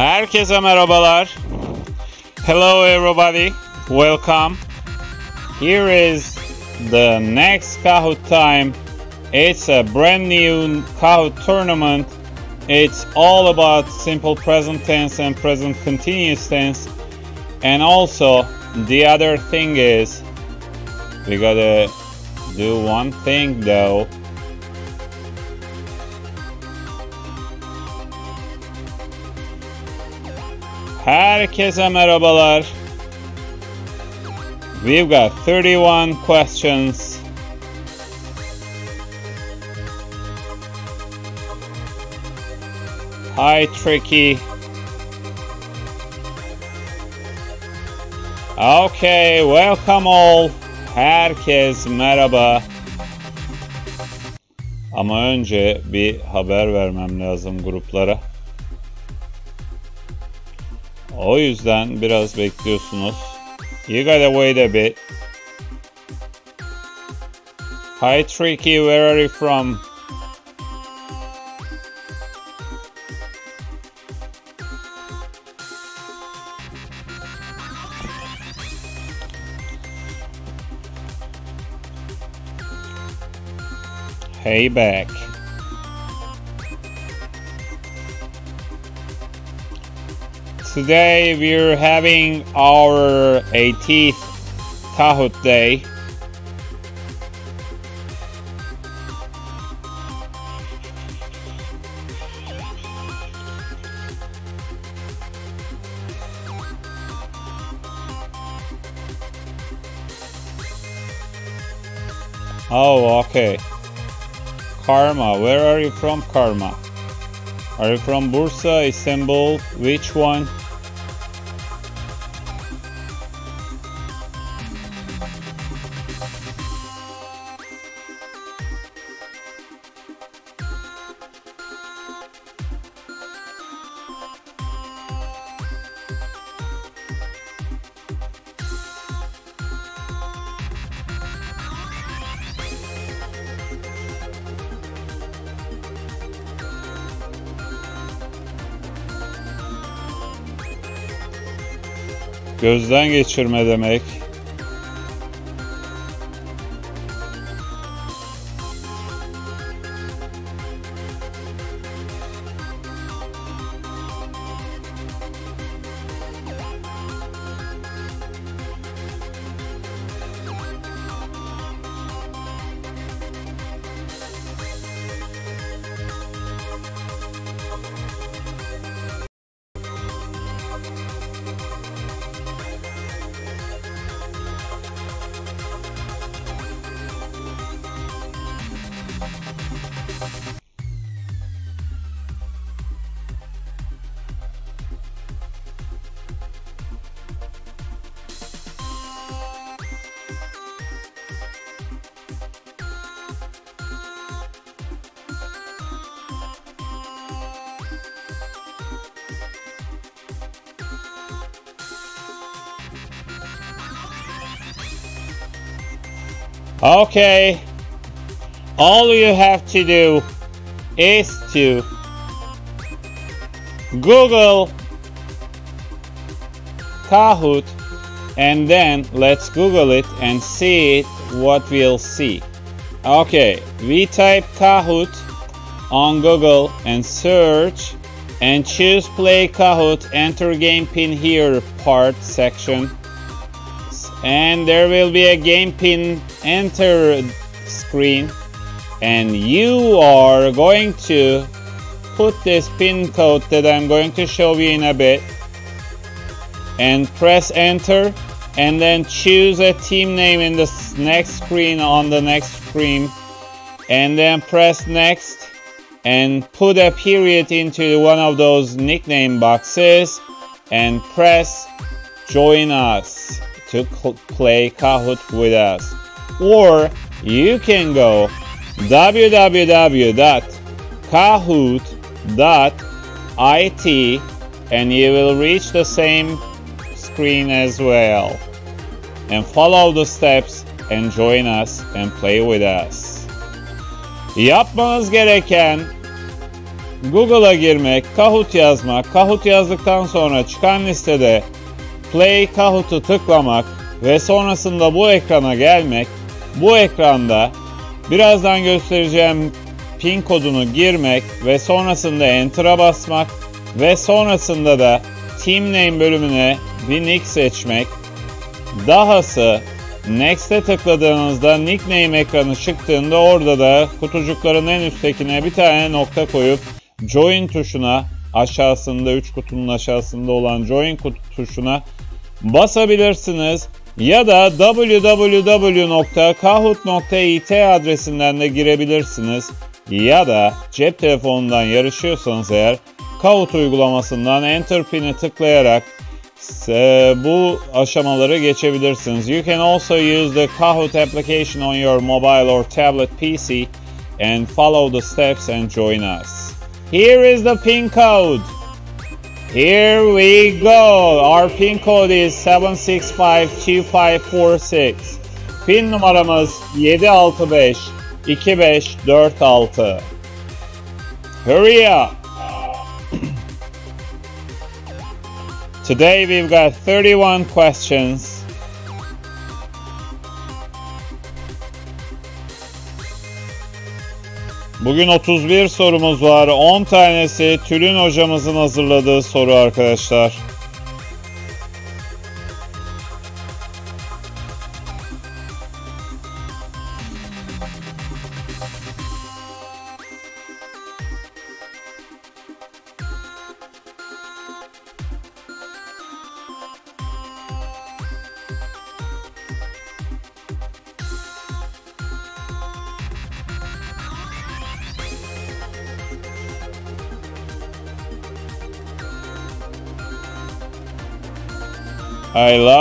Herkese merhabalar. Hello everybody. Welcome. Here is the next Kahoot time. It's a brand new Kahoot tournament. It's all about simple present tense and present continuous tense. And also the other thing is we gotta do one thing though. Herkese merhabalar. We've got 31 questions. Hi Tricky. Okay, welcome all. Herkes merhaba. Ama önce bir haber vermem lazım gruplara. O yüzden biraz bekliyorsunuz. You gotta wait a bit. Hi Tricky, where are you from? Hey back. Today we're having our 18th Kahoot day. Oh, okay. Karma, where are you from, Karma? Are you from Bursa, Istanbul? Which one? Gözden geçirme demek. Okay. All you have to do is to Google Kahoot and then let's Google it and see what we'll see. Okay, we type Kahoot on Google and search and choose play Kahoot, enter game pin here part section and there will be a game pin enter screen. And you are going to put this pin code that I'm going to show you in a bit. And press enter. And then choose a team name in the next screen on the next screen. And then press next. And put a period into one of those nickname boxes. And press join us to play Kahoot with us. Or you can go www.kahoot.it and you will reach the same screen as well. And follow the steps and join us and play with us. Yapmanız gereken Google'a girmek, Kahoot yazmak, Kahoot yazdıktan sonra çıkan listede Play Kahoot'u tıklamak ve sonrasında bu ekrana gelmek, bu ekranda birazdan göstereceğim pin kodunu girmek ve sonrasında Enter'a basmak ve sonrasında da Team Name bölümüne bir nick seçmek. Dahası Next'e tıkladığınızda nickname ekranı çıktığında orada da kutucukların en üsttekine bir tane nokta koyup Join tuşuna aşağısında 3 kutunun aşağısında olan Join tuşuna basabilirsiniz. Ya da www.kahoot.it adresinden de girebilirsiniz. Ya da cep telefonundan yarışıyorsanız eğer Kahoot uygulamasından Enter Pin'i tıklayarak bu aşamaları geçebilirsiniz. You can also use the Kahoot application on your mobile or tablet PC and follow the steps and join us. Here is the pin code. Here we go. Our pin code is 7652546. Pin numaramız 765 2546. Hurry up. Today we've got 31 questions. Bugün 31 sorumuz var. 10 tanesi Tülin hocamızın hazırladığı soru arkadaşlar.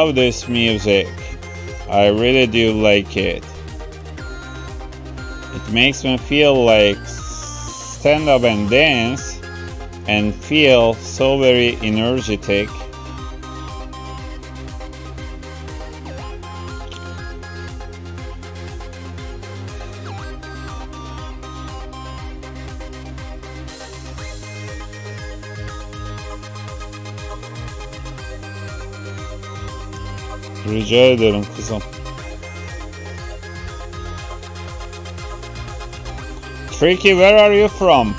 Love this music. I really do like it. It makes me feel like stand up and dance and feel so very energetic. Rica ederim kızım. Tricky, where are you from?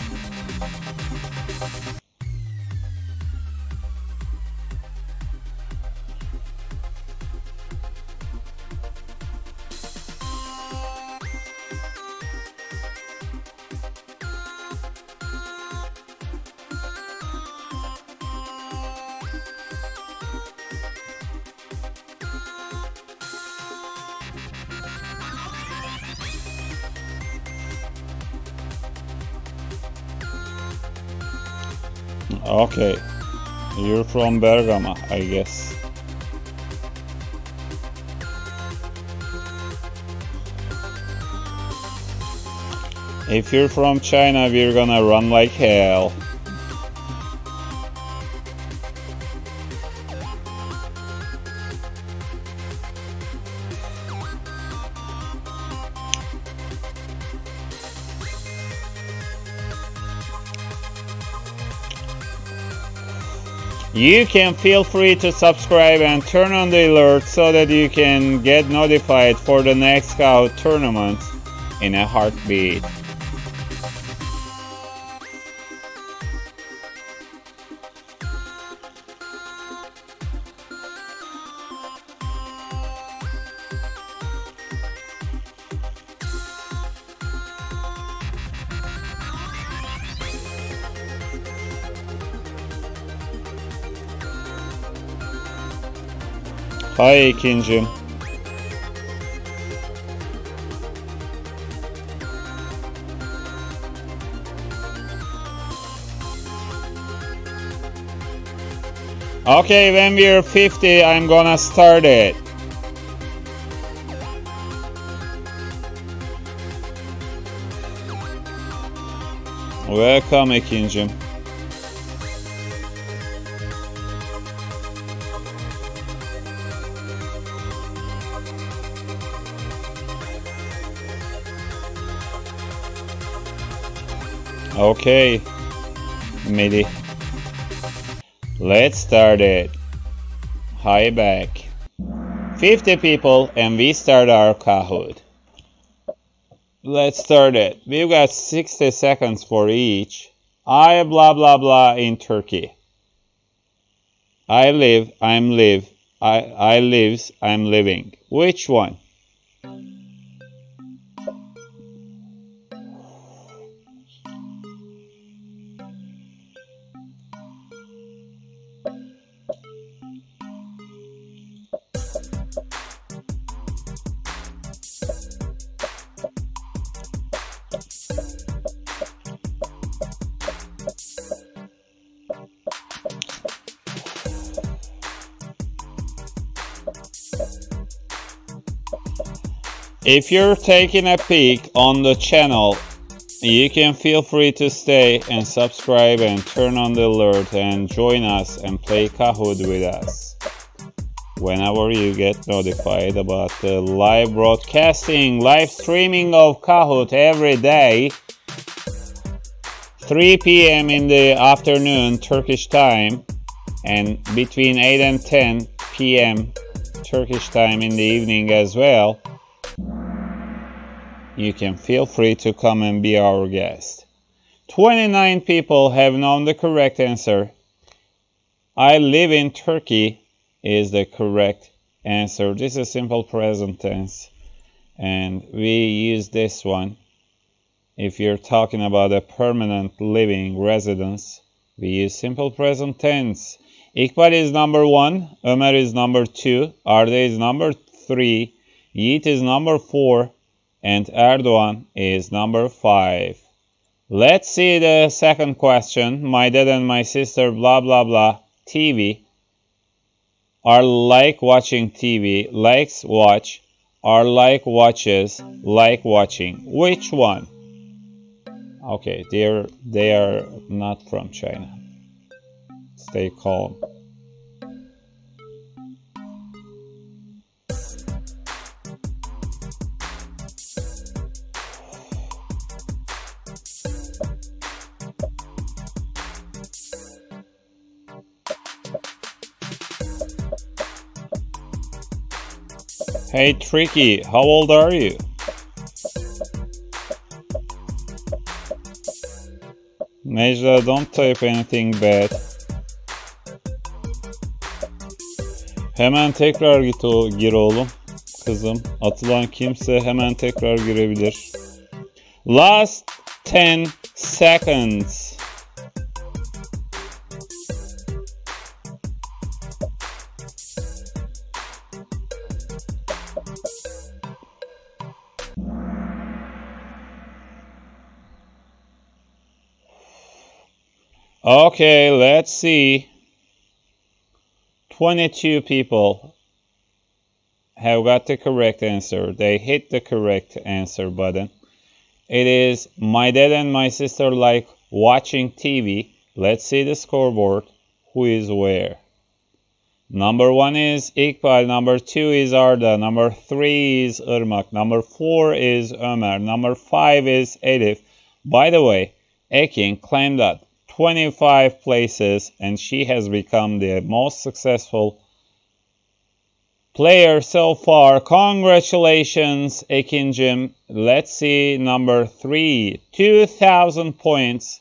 From Bergamo, I guess. If you're from China, we're gonna run like hell. You can feel free to subscribe and turn on the alert so that you can get notified for the next Kahoot tournament in a heartbeat. Hay ikincim. Okay, when we're 50, I'm gonna start it. Welcome ikincim. Okay. Melih. Let's start it. Hi back. 50 people and we start our Kahoot. Let's start it. We've got 60 seconds for each. I blah blah blah in Turkey. I live, I'm live. I, I lives, I'm living. Which one? If you're taking a peek on the channel, you can feel free to stay and subscribe and turn on the alert and join us and play Kahoot with us. Whenever you get notified about the live broadcasting, live streaming of Kahoot every day, 3 p.m. in the afternoon Turkish time and between 8 and 10 p.m. Turkish time in the evening as well you can feel free to come and be our guest. 29 people have known the correct answer. I live in Turkey is the correct answer. This is simple present tense. And we use this one. If you're talking about a permanent living residence, we use simple present tense. Iqbal is number one, Ömer is number two, Arda is number three, Yiğit is number four, and Erdogan is number 5. Let's see the second question. My dad and my sister blah blah blah TV are like watching TV, likes watch, are like watches, like watching. Which one? Okay, they're they are not from China. Stay calm. Hey Tricky, how old are you? Nejla, don't type anything bad. Hemen tekrar git o gir oğlum. Kızım. Atılan kimse hemen tekrar girebilir. Last 10 seconds. Okay, let's see. 22 people have got the correct answer. They hit the correct answer button. It is my dad and my sister like watching TV. Let's see the scoreboard. Who is where? Number one is Iqbal. Number two is Arda. Number three is Irmak. Number four is Ömer. Number five is Elif. By the way, Ekin claimed that 25 places and she has become the most successful player so far. Congratulations, Ekinjim. Let's see number three, 2,000 points.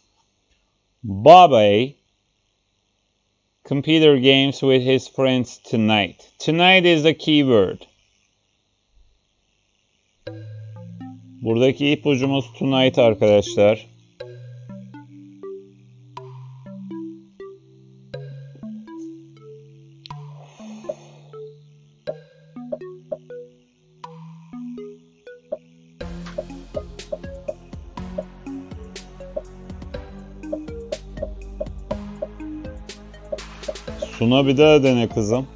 Bobby, computer games with his friends tonight. Tonight is the keyword. Buradaki ipucumuz tonight arkadaşlar. Suna bir daha dene kızım.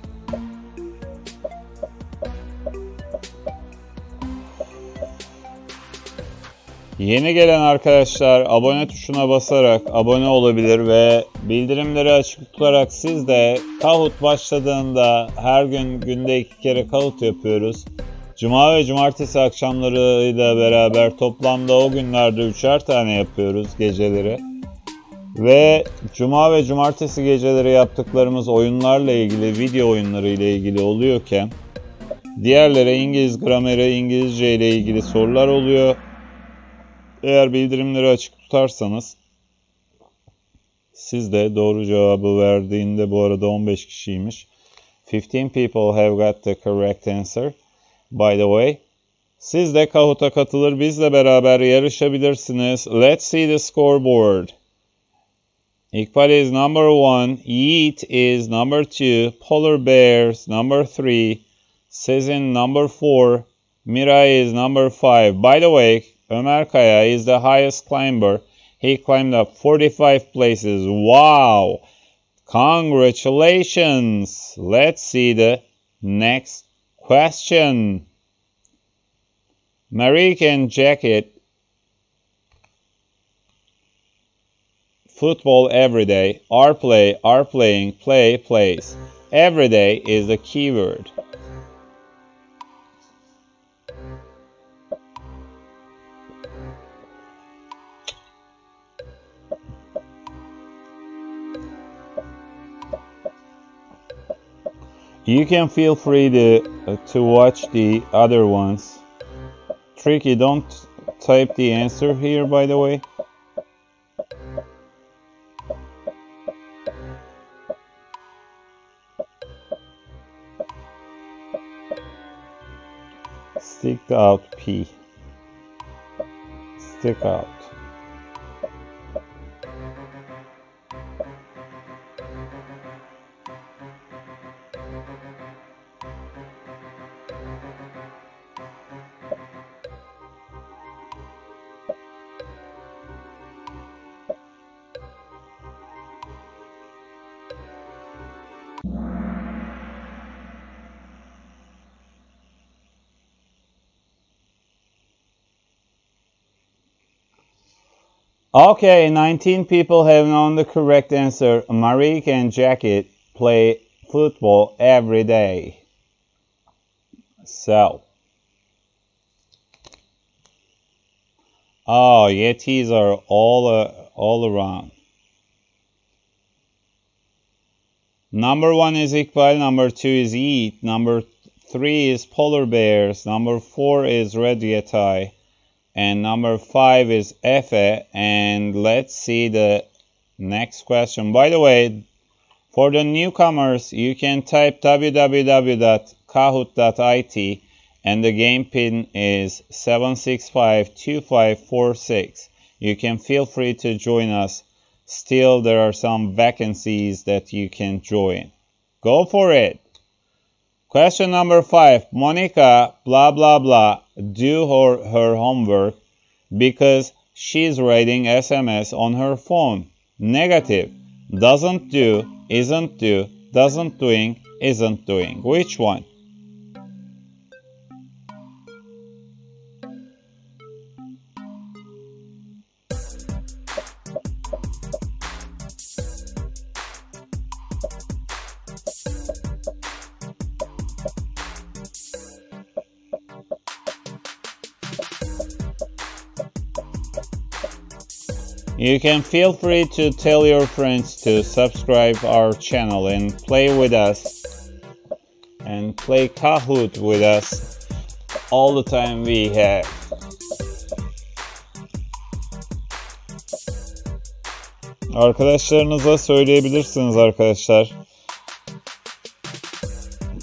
Yeni gelen arkadaşlar abone tuşuna basarak abone olabilir ve bildirimleri açık tutarak siz de Kahoot başladığında her gün günde iki kere Kahoot yapıyoruz. Cuma ve cumartesi akşamlarıyla beraber toplamda o günlerde üçer tane yapıyoruz geceleri. Ve cuma ve cumartesi geceleri yaptıklarımız oyunlarla ilgili, video oyunları ile ilgili oluyorken diğerlere İngiliz grameri, İngilizce ile ilgili sorular oluyor. Eğer bildirimleri açık tutarsanız siz de doğru cevabı verdiğinde bu arada 15 kişiymiş. 15 people have got the correct answer. By the way, siz de Kahoot'a katılır bizle beraber yarışabilirsiniz. Let's see the scoreboard. İkbal is number one, Yeet is number two, Polar Bears number three, Sezin number four, Mirai is number five. By the way, Ömer Kaya is the highest climber. He climbed up 45 places. Wow! Congratulations! Let's see the next question. Marik and Jacket football every day. Are play, are playing, play, plays. Every day is the keyword. You can feel free to, uh, to watch the other ones. Tricky, don't type the answer here, by the way. Stick out P. Stick out. Okay, 19 people have known the correct answer. Marik and Jacket play football every day. So. Oh, Yetis are all, uh, all around. Number one is Iqbal, number two is Eat, number three is Polar Bears, number four is Red Yeti, and number five is Efe. And let's see the next question. By the way, for the newcomers, you can type www.kahoot.it and the game pin is 7652546. You can feel free to join us. Still, there are some vacancies that you can join. Go for it. Question number five. Monica, blah, blah, blah, do her, her homework because she's writing SMS on her phone. Negative. Doesn't do, isn't do, doesn't doing, isn't doing. Which one? You can feel free to tell your friends to subscribe our channel and play with us and play Kahoot with us all the time we have. Arkadaşlarınıza söyleyebilirsiniz arkadaşlar.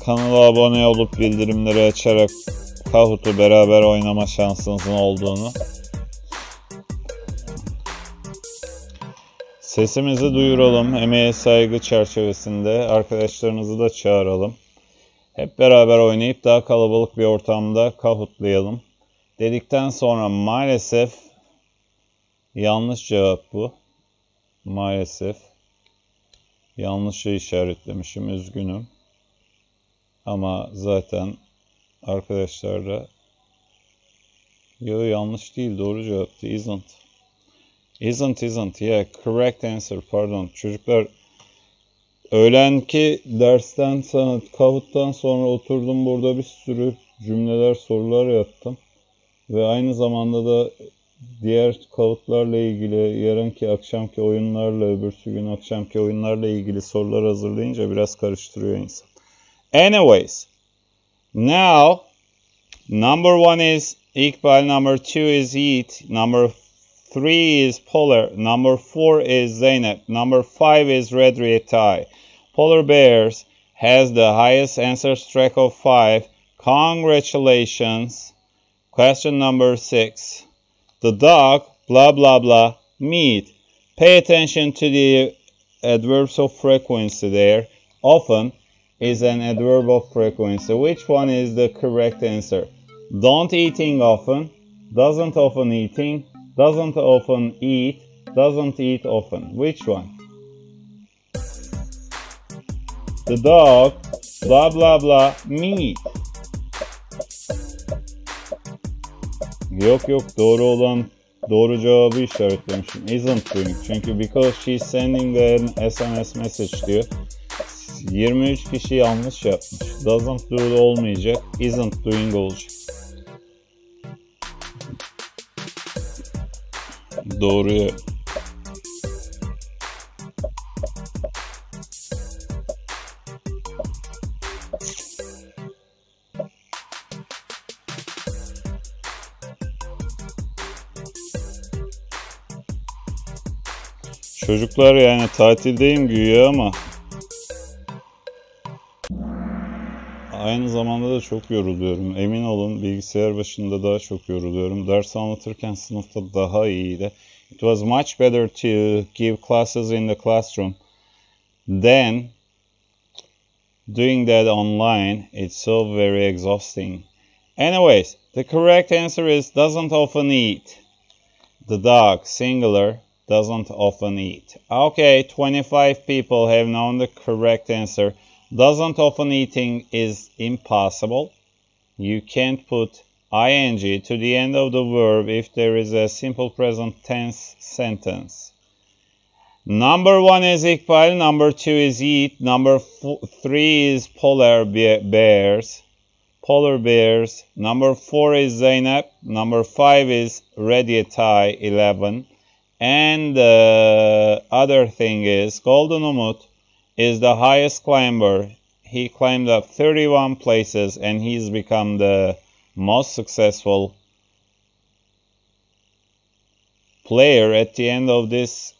Kanala abone olup bildirimleri açarak Kahoot'u beraber oynama şansınızın olduğunu. Sesimizi duyuralım. Emeğe saygı çerçevesinde arkadaşlarınızı da çağıralım. Hep beraber oynayıp daha kalabalık bir ortamda kahutlayalım. Dedikten sonra maalesef yanlış cevap bu. Maalesef yanlışı işaretlemişim. Üzgünüm. Ama zaten arkadaşlar da Yo yanlış değil doğru cevaptı. Isn't. Isn't isn't. Yeah correct answer. Pardon. Çocuklar öğlenki dersten sonra kavuttan sonra oturdum burada bir sürü cümleler sorular yaptım. Ve aynı zamanda da diğer kalıplarla ilgili yarınki akşamki oyunlarla öbürsü gün akşamki oyunlarla ilgili sorular hazırlayınca biraz karıştırıyor insan. Anyways, now number one is Iqbal, number two is Yiğit, number three is Polar, number four is Zeynep, number five is Red Rietai. Polar Bears has the highest answer track of five. Congratulations. Question number six. The dog, blah blah blah, meat. Pay attention to the adverbs of frequency there. Often is an adverb of frequency. Which one is the correct answer? Don't eating often, doesn't often eating, doesn't often eat, doesn't eat often. Which one? The dog, blah blah blah, meat. Yok yok doğru olan doğru cevabı işaretlemişim. Isn't doing. Çünkü because she's sending an SMS message diyor. 23 kişi yanlış yapmış. Doesn't do olmayacak. Isn't doing olacak. Doğruyu. Çocuklar yani tatildeyim güya ama aynı zamanda da çok yoruluyorum. Emin olun bilgisayar başında daha çok yoruluyorum. Ders anlatırken sınıfta daha iyiydi. It was much better to give classes in the classroom than doing that online. It's so very exhausting. Anyways, the correct answer is doesn't often eat. The dog, singular, doesn't often eat. Okay, 25 people have known the correct answer. Doesn't often eating is impossible. You can't put ing to the end of the verb if there is a simple present tense sentence. Number one is Iqbal, number two is eat, number three is polar bears, polar bears, number four is Zainab, number five is Rediatai 11, and the other thing is Golden Umut is the highest climber. He climbed up 31 places and he's become the most successful player at the end of this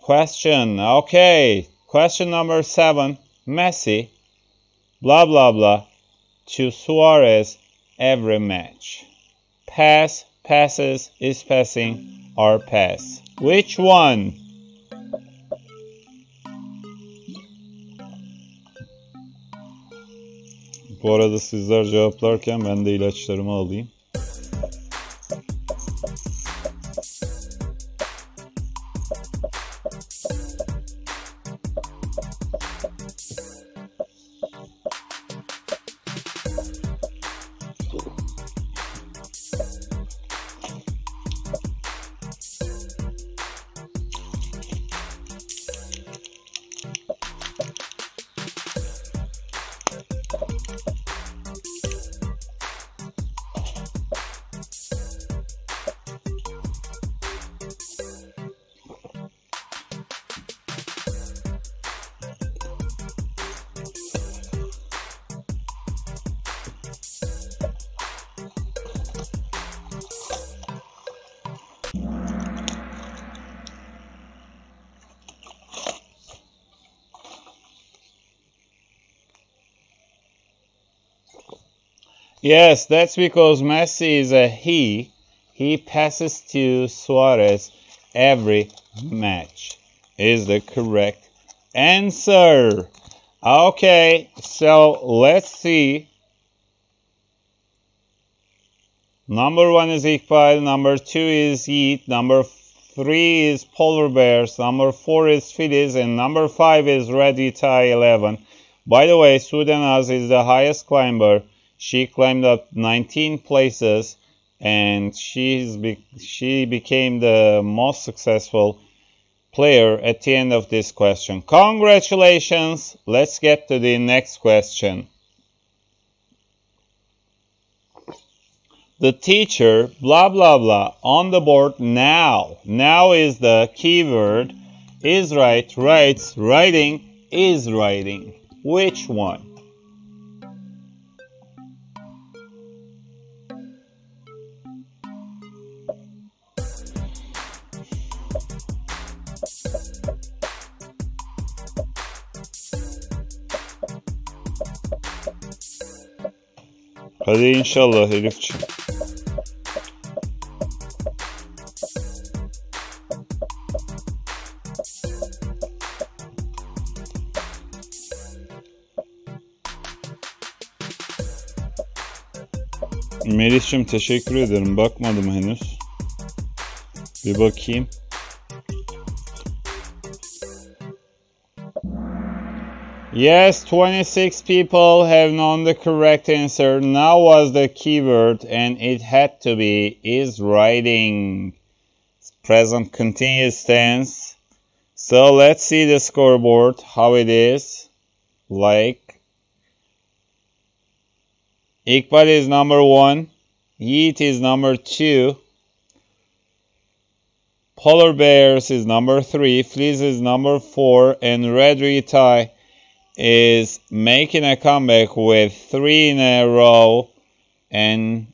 question. Okay, question number seven. Messi, blah blah blah, to Suarez every match. Pass, passes, is passing, or pass. Which one? Bu arada sizler cevaplarken ben de ilaçlarımı alayım. Yes, that's because Messi is a he. He passes to Suarez every match. Is the correct answer. Okay, so let's see. Number one is Iqbal, number two is Yeet, number three is Polar Bears, number four is Phillies, and number five is Ready Tie 11. By the way, Sudanaz is the highest climber she climbed up 19 places and she's be she became the most successful player at the end of this question. Congratulations! Let's get to the next question. the teacher, blah, blah, blah, on the board now. Now is the keyword. Is right, writes, writing, is writing. Which one? Hadi inşallah herifçim. Melis'cim teşekkür ederim. Bakmadım henüz. Bir bakayım. Yes, 26 people have known the correct answer. Now was the keyword and it had to be is writing. Present continuous tense. So let's see the scoreboard, how it is. Like. Iqbal is number one. Yeet is number two. Polar Bears is number three. Fleas is number four. And Red Retie is making a comeback with three in a row and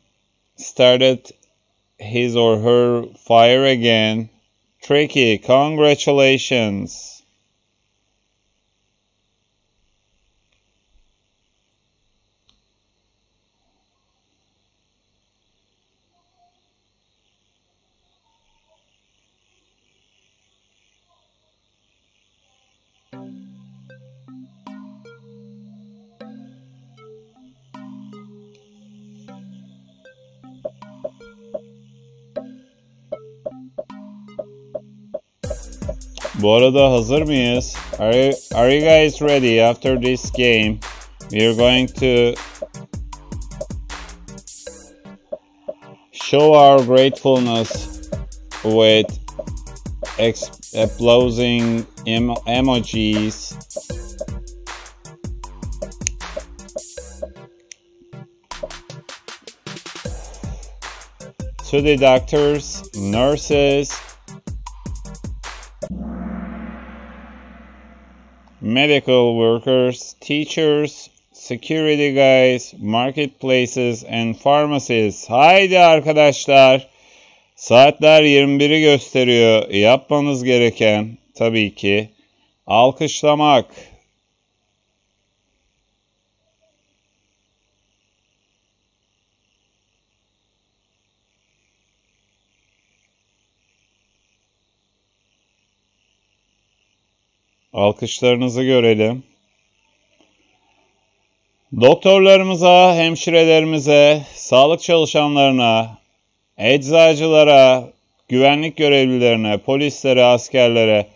started his or her fire again. Tricky, congratulations. Bu arada hazır mıyız? Are you, are you guys ready after this game? We are going to show our gratefulness with exploding emo emojis. To the doctors, nurses, medical workers, teachers, security guys, marketplaces and pharmacies. Haydi arkadaşlar. Saatler 21'i gösteriyor. Yapmanız gereken tabii ki alkışlamak. Alkışlarınızı görelim. Doktorlarımıza, hemşirelerimize, sağlık çalışanlarına, eczacılara, güvenlik görevlilerine, polislere, askerlere,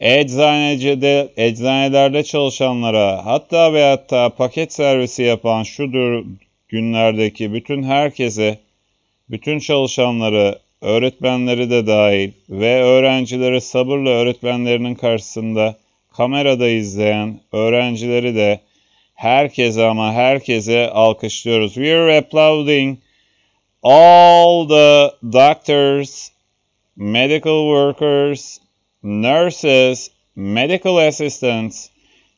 eczanecide, eczanelerde çalışanlara, hatta ve hatta paket servisi yapan şudur günlerdeki bütün herkese, bütün çalışanları, öğretmenleri de dahil ve öğrencileri sabırla öğretmenlerinin karşısında kamerada izleyen öğrencileri de herkese ama herkese alkışlıyoruz. We are applauding all the doctors, medical workers, nurses, medical assistants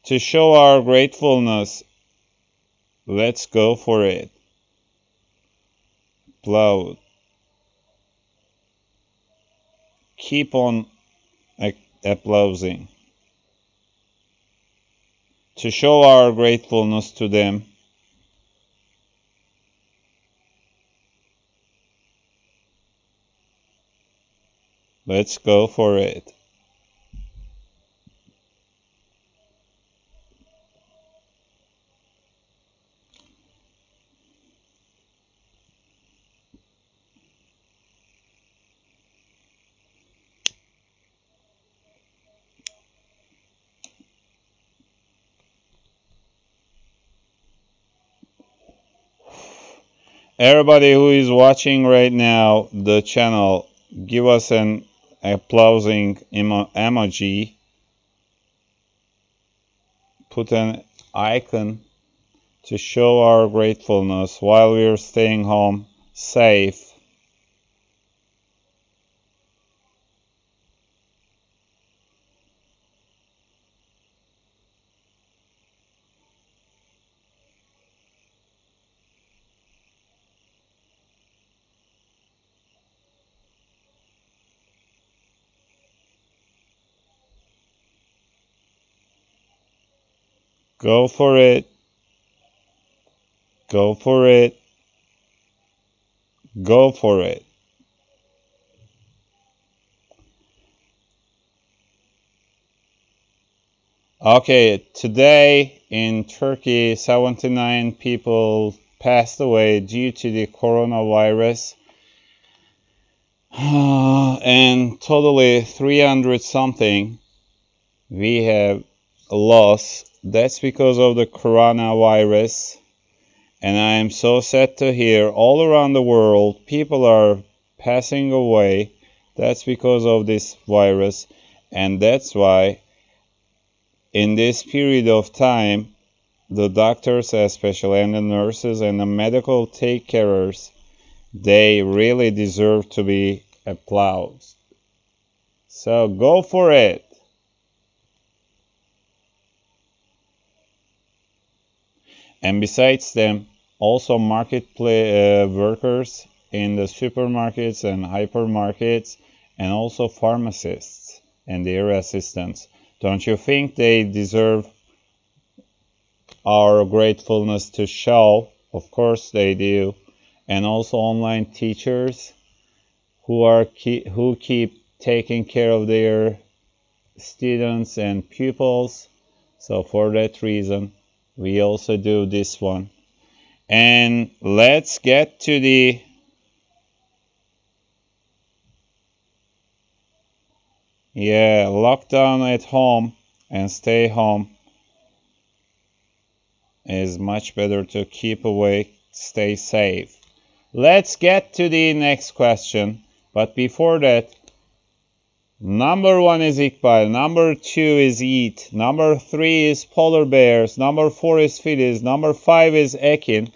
to show our gratefulness. Let's go for it. Applaud. Keep on applauding. To show our gratefulness to them. Let's go for it. Everybody who is watching right now the channel, give us an applauding emo emoji. Put an icon to show our gratefulness while we are staying home safe. Go for it. Go for it. Go for it. Okay, today in Turkey, 79 people passed away due to the coronavirus. and totally 300 something we have lost that's because of the coronavirus. And I am so sad to hear all around the world people are passing away. That's because of this virus. And that's why in this period of time, the doctors especially and the nurses and the medical take carers, they really deserve to be applauded. So go for it. And besides them, also marketplace uh, workers in the supermarkets and hypermarkets, and also pharmacists and their assistants. Don't you think they deserve our gratefulness to show? Of course they do. And also online teachers who are who keep taking care of their students and pupils. So for that reason, we also do this one. And let's get to the yeah lockdown at home and stay home is much better to keep awake stay safe. Let's get to the next question. But before that Number one is Iqbal. Number two is Eat. Number three is Polar Bears. Number four is Filiz. Number five is Ekin.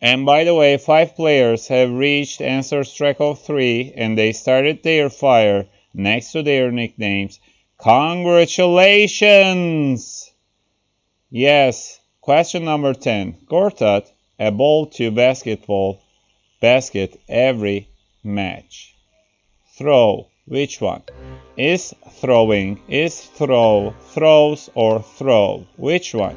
And by the way, five players have reached answer track of three and they started their fire next to their nicknames. Congratulations! Yes, question number 10. Gortat, a ball to basketball basket every match. Throw. Which one? Is throwing, is throw, throws or throw? Which one?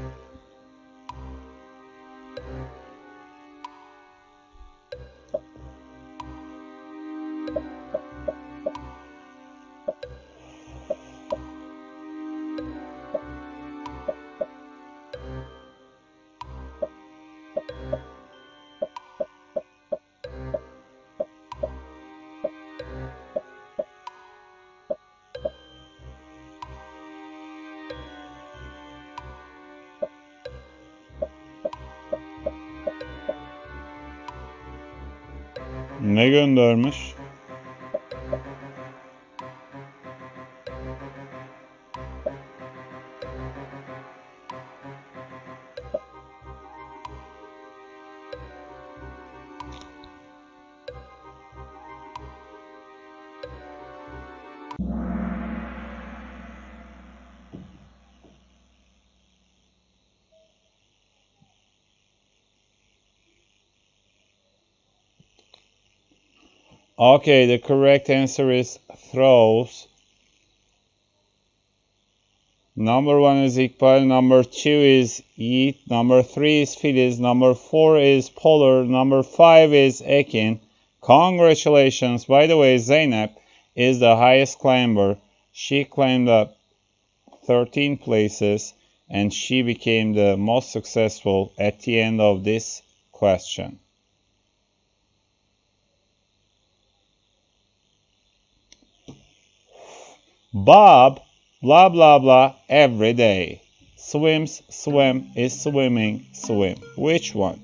Okay, the correct answer is throws. Number one is Iqbal. Number two is Eat. Number three is Filiz. Number four is Polar. Number five is Ekin. Congratulations. By the way, Zainab is the highest climber. She climbed up 13 places and she became the most successful at the end of this question. Bob, blah blah blah, every day. Swims, swim is swimming, swim. Which one?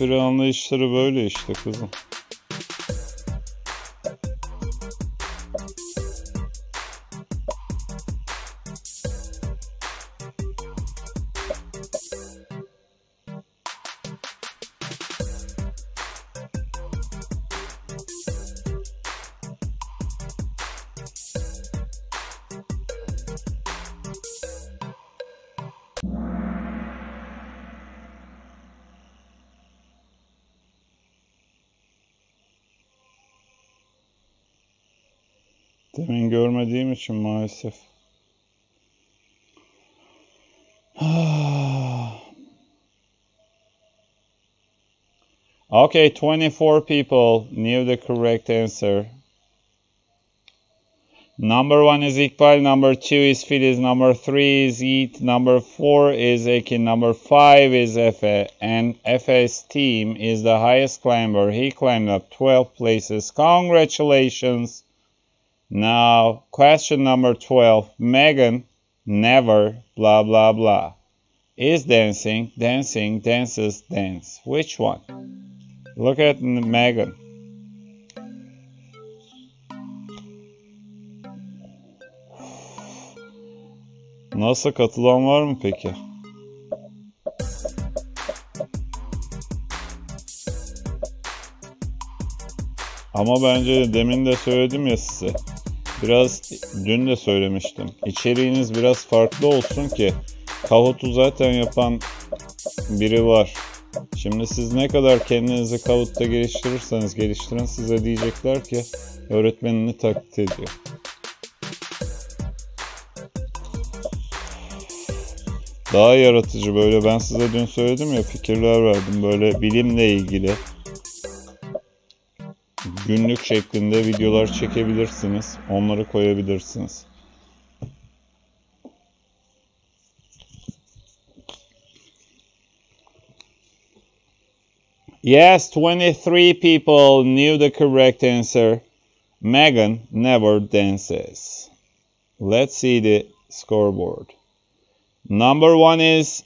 Espri anlayışları böyle işte kızım. Okay, 24 people knew the correct answer. Number one is Iqbal, number two is Filiz, number three is Eat, number four is Ekin, number five is Efe, and Efe's team is the highest climber. He climbed up 12 places. Congratulations! Now, question number 12. Megan never blah blah blah. Is dancing, dancing, dances, dance. Which one? Look at Megan. Nasıl katılan var mı peki? Ama bence demin de söyledim ya size. Biraz dün de söylemiştim. İçeriğiniz biraz farklı olsun ki Kahoot'u zaten yapan biri var. Şimdi siz ne kadar kendinizi Kahoot'ta geliştirirseniz geliştirin size diyecekler ki öğretmenini taklit ediyor. Daha yaratıcı böyle ben size dün söyledim ya fikirler verdim böyle bilimle ilgili günlük şeklinde videolar çekebilirsiniz. Onları koyabilirsiniz. Yes, 23 people knew the correct answer. Megan never dances. Let's see the scoreboard. Number one is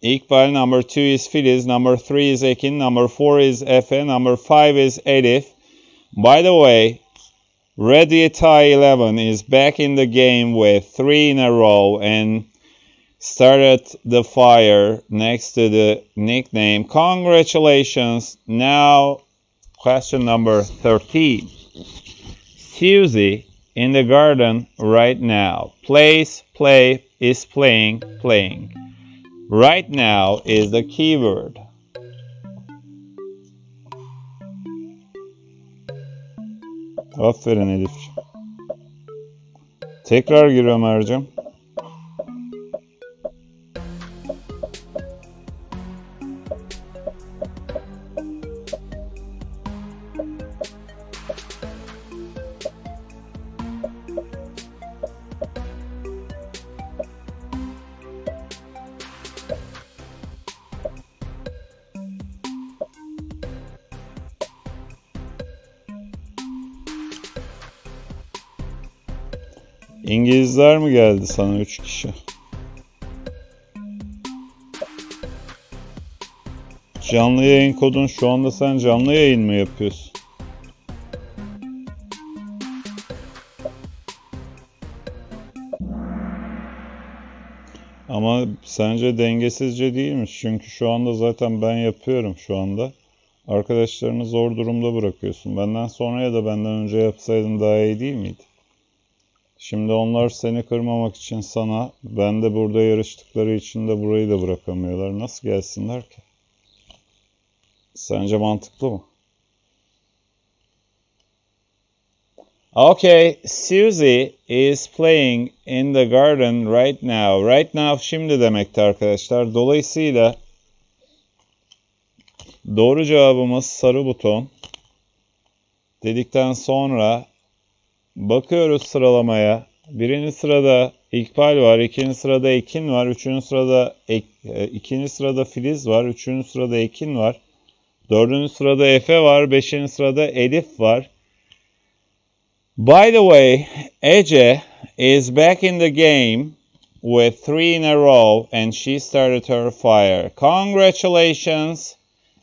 Iqbal. Number two is Filiz. Number three is Ekin. Number four is Efe. Number five is Elif. By the way, Redieta 11 is back in the game with three in a row and started the fire next to the nickname. Congratulations. Now, question number 13. Susie in the garden right now. Plays, play, is playing, playing. Right now is the keyword. Aferin Elif'ciğim. Tekrar gir Ömer'cim. İngilizler mi geldi sana üç kişi? Canlı yayın kodun şu anda sen canlı yayın mı yapıyorsun? Ama sence dengesizce değil mi? Çünkü şu anda zaten ben yapıyorum şu anda. Arkadaşlarını zor durumda bırakıyorsun. Benden sonra ya da benden önce yapsaydın daha iyi değil miydi? Şimdi onlar seni kırmamak için sana, ben de burada yarıştıkları için de burayı da bırakamıyorlar. Nasıl gelsinler ki? Sence mantıklı mı? Okay, Susie is playing in the garden right now. Right now şimdi demekti arkadaşlar. Dolayısıyla doğru cevabımız sarı buton. Dedikten sonra Bakıyoruz sıralamaya. Birinci sırada İkbal var, ikinci sırada Ekin var, üçüncü sırada ek, e, ikinci sırada Filiz var, üçüncü sırada Ekin var, dördüncü sırada Efe var, beşinci sırada Elif var. By the way, Ece is back in the game with three in a row and she started her fire. Congratulations!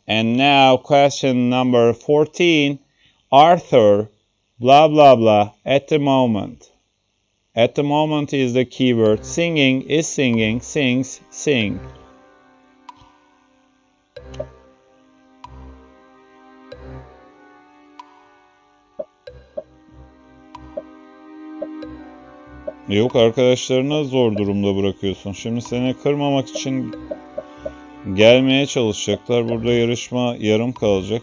And now question number 14. Arthur, blah blah blah, at the moment. At the moment is the keyword. Singing is singing, sings, sing. Yok arkadaşlarına zor durumda bırakıyorsun. Şimdi seni kırmamak için gelmeye çalışacaklar. Burada yarışma yarım kalacak.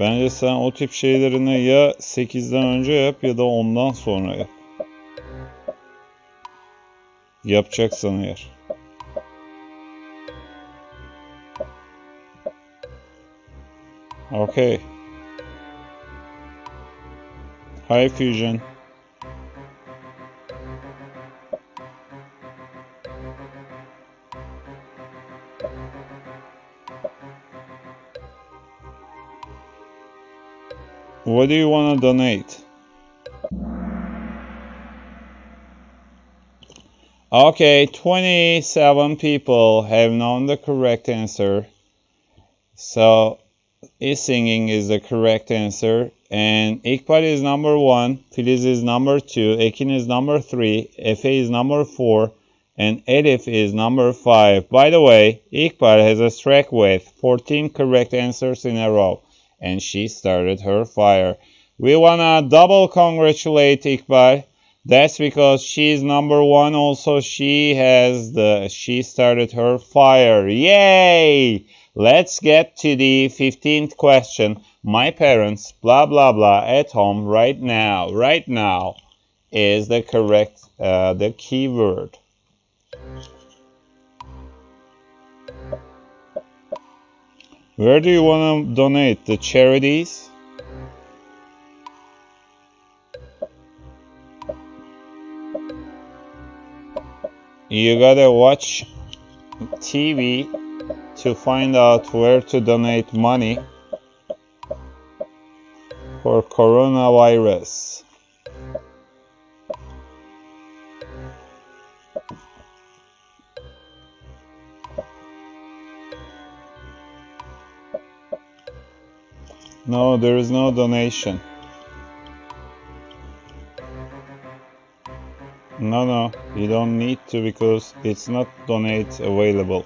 Bence sen o tip şeylerini ya 8'den önce yap ya da ondan sonra yap. Yapacaksan eğer. Okay. Hi Fusion. What do you want to donate? Okay, 27 people have known the correct answer. So, is singing is the correct answer. And Iqbal is number one, Filiz is number two, Ekin is number three, Efe is number four, and Elif is number five. By the way, Iqbal has a streak with 14 correct answers in a row and she started her fire. We wanna double congratulate Iqbal. That's because she's number one. Also, she has the she started her fire. Yay! Let's get to the 15th question. My parents, blah blah blah, at home right now, right now, is the correct uh, the keyword. Where do you want to donate? The charities? You gotta watch TV to find out where to donate money for coronavirus. No, there is no donation. No, no, you don't need to because it's not donate available.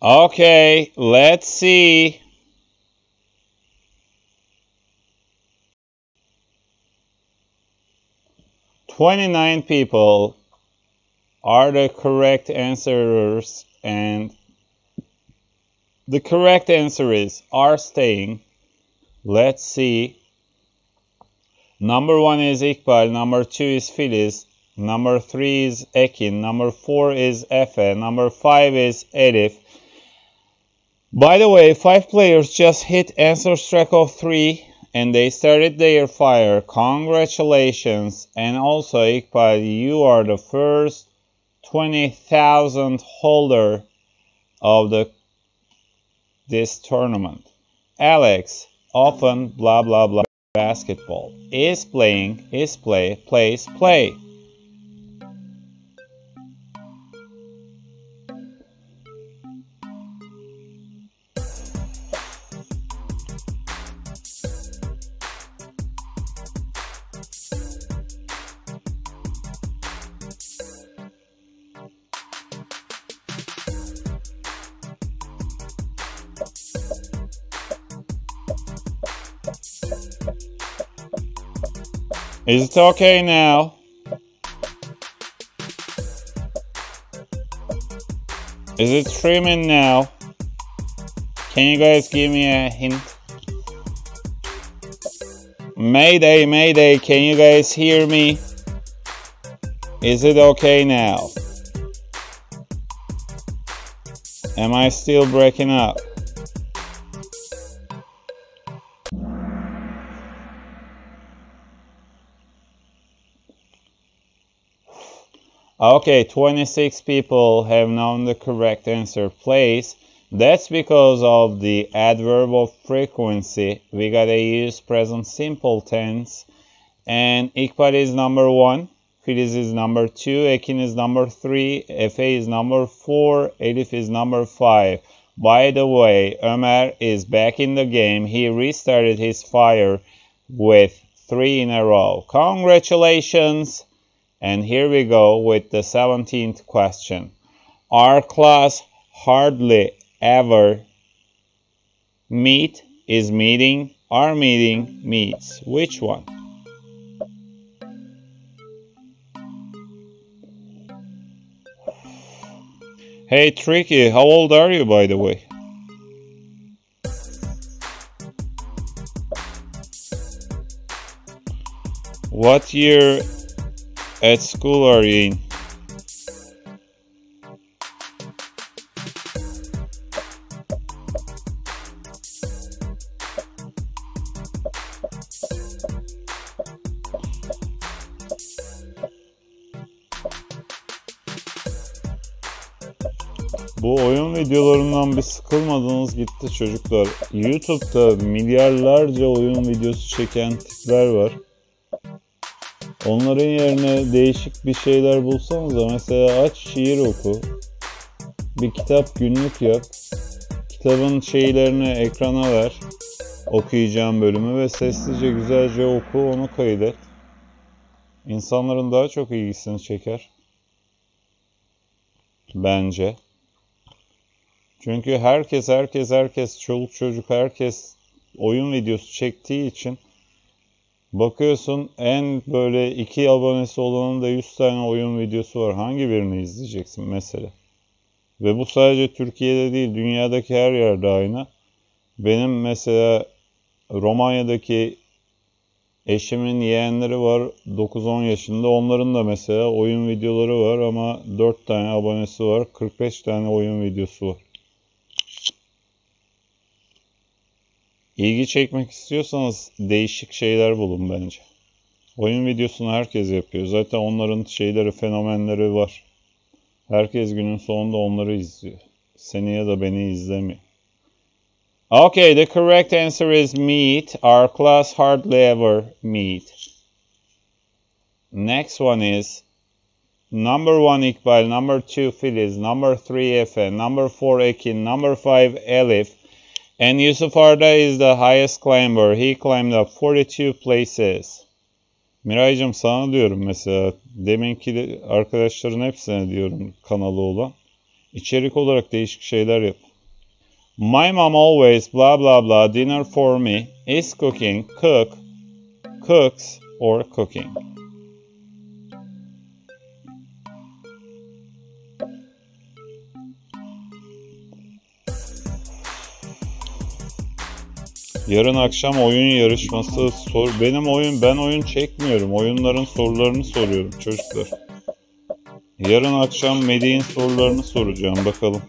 Okay, let's see. Twenty-nine people are the correct answers and the correct answer is are staying. Let's see. Number one is Iqbal, number two is Filiz, number three is Ekin, number four is Efe, number five is Elif, by the way, five players just hit answer strike of three and they started their fire. Congratulations. And also, Iqbal, you are the first 20,000 holder of the this tournament. Alex, often blah blah blah basketball, is playing, is play, plays, play. Is it okay now? Is it streaming now? Can you guys give me a hint? Mayday, Mayday, can you guys hear me? Is it okay now? Am I still breaking up? Okay, 26 people have known the correct answer. Place. That's because of the adverb of frequency. We gotta use present simple tense. And Iqbal is number one. Filiz is number two. Ekin is number three. Efe is number four. Elif is number five. By the way, Ömer is back in the game. He restarted his fire with three in a row. Congratulations! And here we go with the 17th question. Our class hardly ever meet is meeting. Our meeting meets. Which one? Hey Tricky, how old are you by the way? What year at school are you in? Bu oyun videolarından bir sıkılmadınız gitti çocuklar. YouTube'da milyarlarca oyun videosu çeken tipler var. Onların yerine değişik bir şeyler bulsanız da mesela aç şiir oku. Bir kitap günlük yap. Kitabın şeylerini ekrana ver. Okuyacağım bölümü ve sessizce güzelce oku onu kaydet. İnsanların daha çok ilgisini çeker. Bence. Çünkü herkes herkes herkes çoluk çocuk herkes oyun videosu çektiği için bakıyorsun en böyle iki abonesi olanın da 100 tane oyun videosu var. Hangi birini izleyeceksin mesela? Ve bu sadece Türkiye'de değil dünyadaki her yerde aynı. Benim mesela Romanya'daki eşimin yeğenleri var 9-10 yaşında. Onların da mesela oyun videoları var ama 4 tane abonesi var. 45 tane oyun videosu var. İlgi çekmek istiyorsanız değişik şeyler bulun bence. Oyun videosunu herkes yapıyor. Zaten onların şeyleri, fenomenleri var. Herkes günün sonunda onları izliyor. Seni ya da beni izlemiyor. Okay, the correct answer is meet. Our class hardly ever meet. Next one is number one Iqbal, number two Filiz, number three Efe, number four Ekin, number five Elif, And Yusuf Arda is the highest climber. He climbed up 42 places. Miraycığım sana diyorum mesela. Deminki arkadaşların hepsine diyorum kanalı olan. İçerik olarak değişik şeyler yap. My mom always blah blah blah dinner for me is cooking, cook, cooks or cooking. Yarın akşam oyun yarışması sor. Benim oyun ben oyun çekmiyorum. Oyunların sorularını soruyorum çocuklar. Yarın akşam Medi'nin sorularını soracağım bakalım.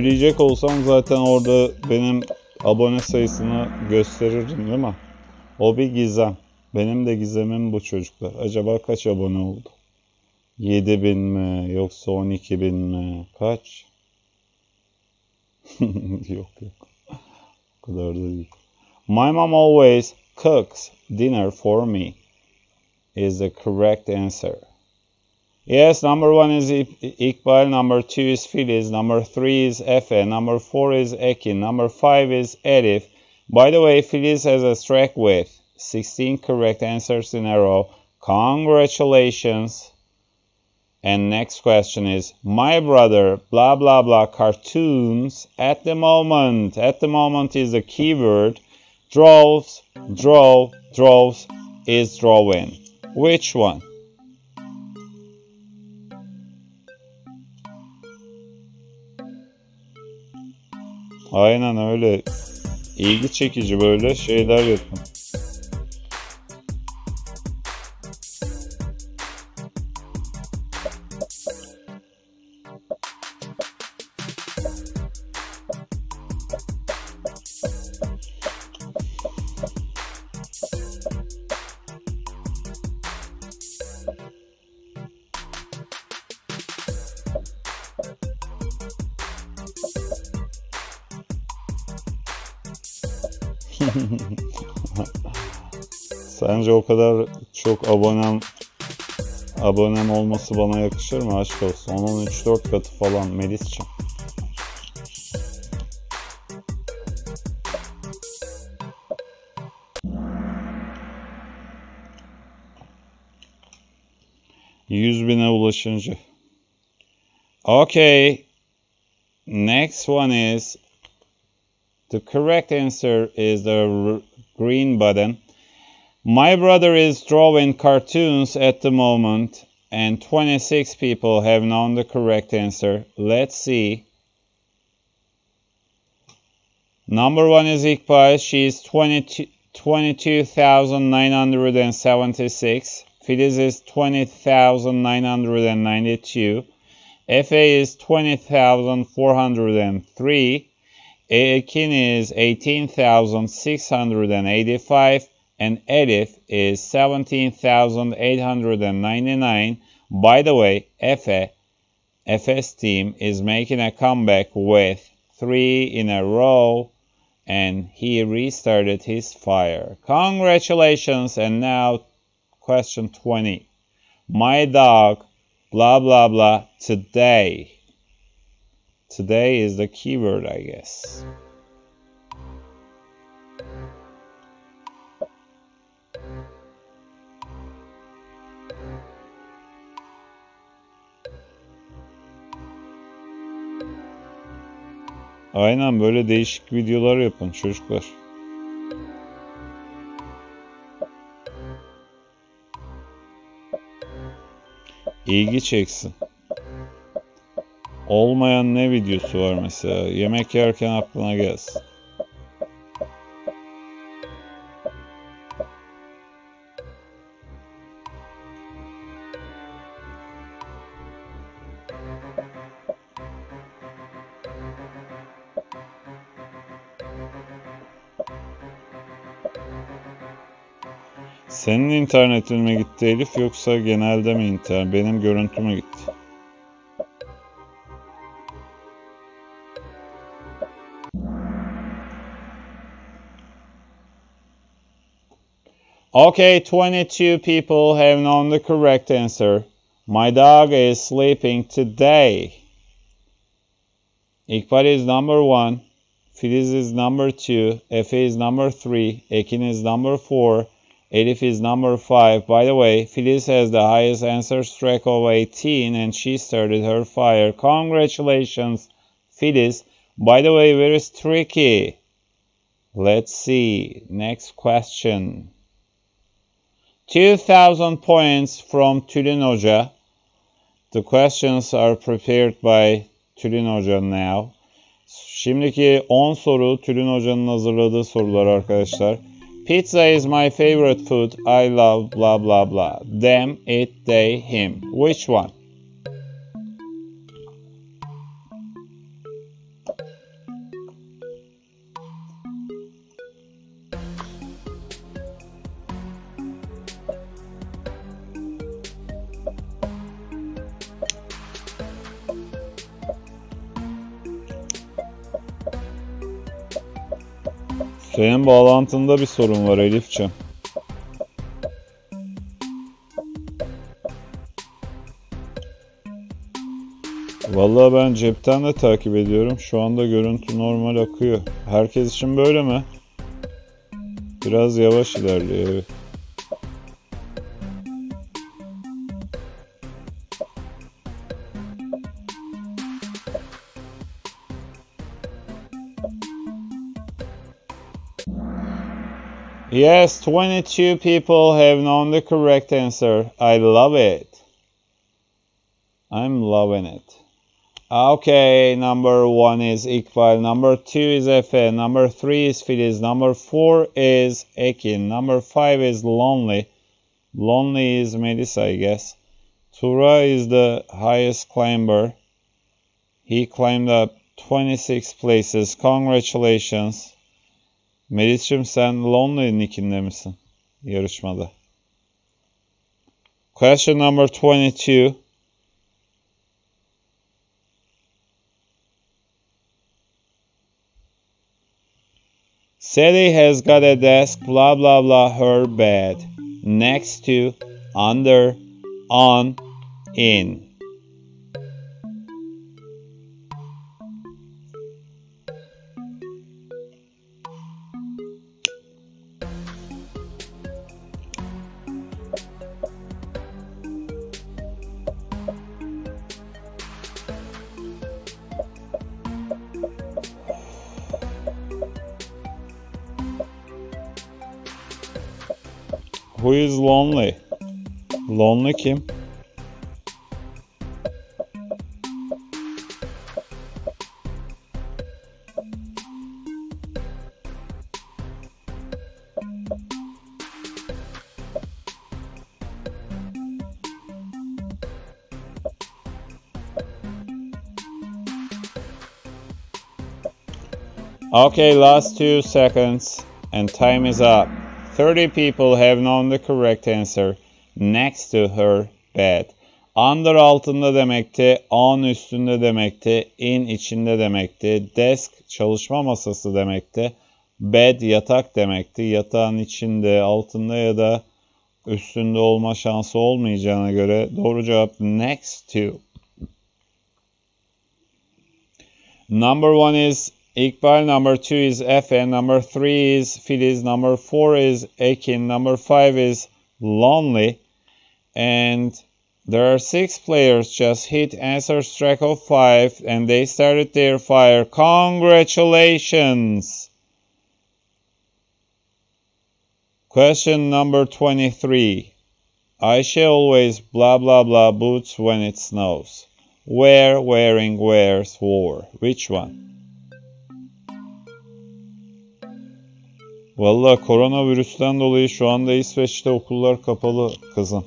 Söyleyecek olsam zaten orada benim abone sayısını gösterirdim değil mi? O bir gizem. Benim de gizemim bu çocuklar. Acaba kaç abone oldu? 7 bin mi yoksa 12 bin mi? Kaç? yok yok. O kadar da değil. My mom always cooks dinner for me is the correct answer. Yes, number one is Iqbal, number two is Filiz, number three is Efe, number four is Ekin, number five is Elif. By the way, Filiz has a track with 16 correct answers in a row. Congratulations. And next question is my brother, blah blah blah, cartoons at the moment. At the moment is the keyword. Draws, draw, draws is drawing. Which one? Aynen öyle. İlgi çekici böyle şeyler yapın. O kadar çok abonem abonem olması bana yakışır mı? Aşk olsun. Onun 3-4 katı falan Melis'ciğim. Yüz bine ulaşınca. Okay. Next one is the correct answer is the green button. My brother is drawing cartoons at the moment, and 26 people have known the correct answer. Let's see. Number one is Iqbal. She's 22,976. Filiz is 20,992. Efe is 20,403. Ekin is 18,685 and Elif is 17,899. By the way, Efe, team is making a comeback with three in a row and he restarted his fire. Congratulations and now question 20. My dog, blah blah blah, today. Today is the keyword, I guess. Aynen böyle değişik videolar yapın çocuklar. İlgi çeksin. Olmayan ne videosu var mesela? Yemek yerken aklına gelsin. Mi gitti Elif yoksa genelde mi internet? Benim görüntüme gitti. Okay, 22 people have known the correct answer. My dog is sleeping today. İkbal is number one. Filiz is number two. Efe is number three. Ekin is number four. Elif is number five. By the way, Filiz has the highest answer streak of 18 and she started her fire. Congratulations, Filiz. By the way, very tricky. Let's see. Next question. 2000 points from Tülin Hoca. The questions are prepared by Tülin Hoca now. Şimdiki 10 soru Tülin Hoca'nın hazırladığı sorular arkadaşlar. Pizza is my favorite food. I love blah blah blah. Them, it, they, him. Which one? Senin bağlantında bir sorun var Elif'ciğim. Vallahi ben cepten de takip ediyorum. Şu anda görüntü normal akıyor. Herkes için böyle mi? Biraz yavaş ilerliyor evet. Yes, 22 people have known the correct answer. I love it. I'm loving it. Okay, number one is Iqbal, number two is Efe, number three is Filiz, number four is Ekin, number five is Lonely. Lonely is Melissa, I guess. Tura is the highest climber. He climbed up 26 places. Congratulations. Melis'cim sen Lonely nickinde misin? Yarışmada. Question number 22. Sally has got a desk, blah blah blah, her bed. Next to, under, on, in. Who is lonely? Lonely kim? Okay, last two seconds and time is up. 30 people have known the correct answer next to her bed. Under altında demekti, on üstünde demekti, in içinde demekti, desk çalışma masası demekti, bed yatak demekti. Yatağın içinde, altında ya da üstünde olma şansı olmayacağına göre doğru cevap next to. Number one is Iqbal, number two is FN, number three is Filiz, number four is Ekin, number five is Lonely, and there are six players just hit answer strike of five, and they started their fire. Congratulations! Question number 23. Ayşe always blah blah blah boots when it snows. Wear, wearing, wears, wore. Which one? Valla koronavirüsten dolayı şu anda İsveç'te okullar kapalı kızım.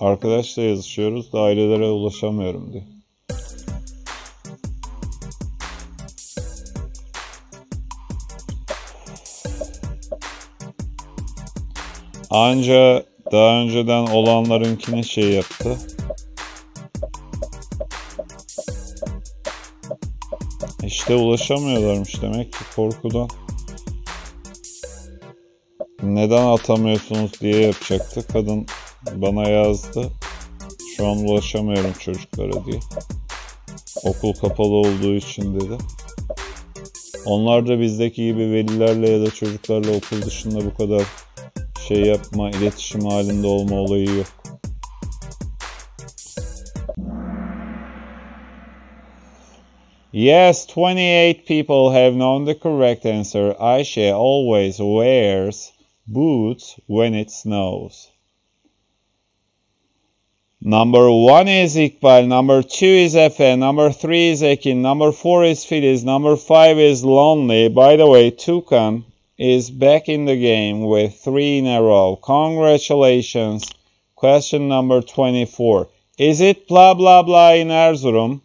Arkadaşla yazışıyoruz da ailelere ulaşamıyorum diye. Anca daha önceden olanlarınkini şey yaptı. İşte ulaşamıyorlarmış demek ki korkudan. Neden atamıyorsunuz diye yapacaktı. Kadın bana yazdı. Şu an ulaşamıyorum çocuklara diye. Okul kapalı olduğu için dedi. Onlar da bizdeki gibi velilerle ya da çocuklarla okul dışında bu kadar şey yapma, iletişim halinde olma olayı yok. Yes, 28 people have known the correct answer. Aisha always wears boots when it snows. Number one is Iqbal, number two is Efe, number three is Ekin, number four is Filiz, number five is Lonely. By the way, Tukan is back in the game with three in a row. Congratulations. Question number 24. Is it blah blah blah in Erzurum?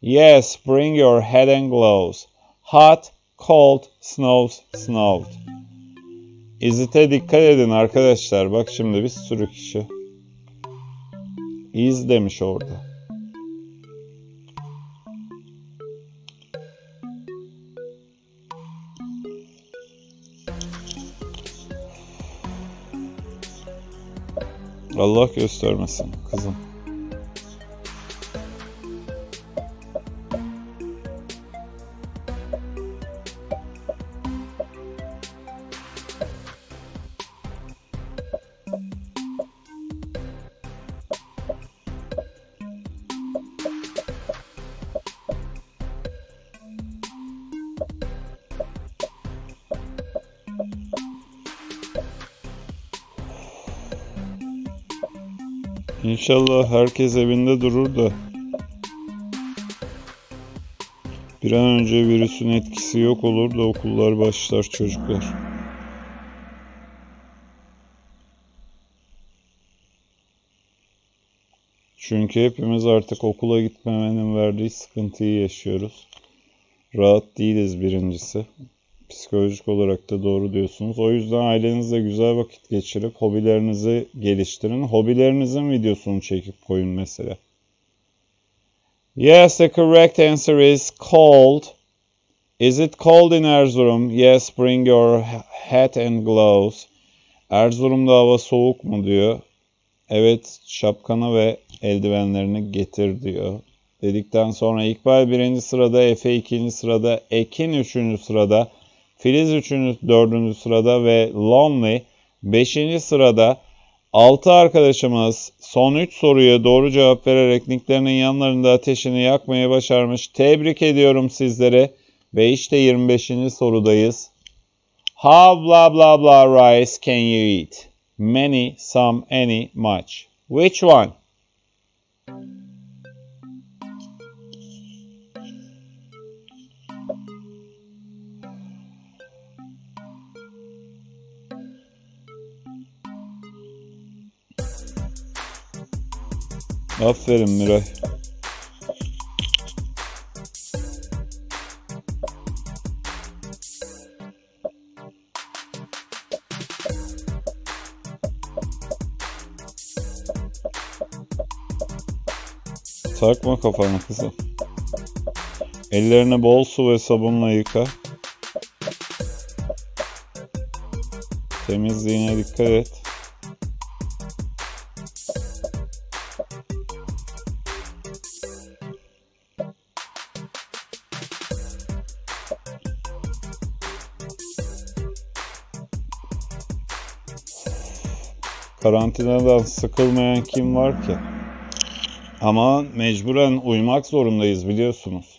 Yes, bring your head and gloves. Hot, cold, snows, snowed. İzite dikkat edin arkadaşlar. Bak şimdi bir sürü kişi. İz demiş orada. Allah göstermesin kızım. Herkes evinde durur da Bir an önce virüsün etkisi yok olur da okullar başlar çocuklar. Çünkü hepimiz artık okula gitmemenin verdiği sıkıntıyı yaşıyoruz. Rahat değiliz birincisi. Psikolojik olarak da doğru diyorsunuz. O yüzden ailenizle güzel vakit geçirip hobilerinizi geliştirin. Hobilerinizin videosunu çekip koyun mesela. Yes, the correct answer is cold. Is it cold in Erzurum? Yes, bring your hat and gloves. Erzurum'da hava soğuk mu diyor. Evet, şapkanı ve eldivenlerini getir diyor. Dedikten sonra İkbal birinci sırada, Efe ikinci sırada, Ekin üçüncü sırada, Filiz üçüncü, dördüncü sırada ve Lonely beşinci sırada. Altı arkadaşımız son üç soruya doğru cevap vererek nicklerinin yanlarında ateşini yakmayı başarmış. Tebrik ediyorum sizleri. Ve işte 25. sorudayız. How blah blah blah rice can you eat? Many, some, any, much. Which one? Aferin Miray. Takma kafana kızım. Ellerini bol su ve sabunla yıka. Temizliğine dikkat et. Karantinadan sıkılmayan kim var ki? Ama mecburen uymak zorundayız biliyorsunuz.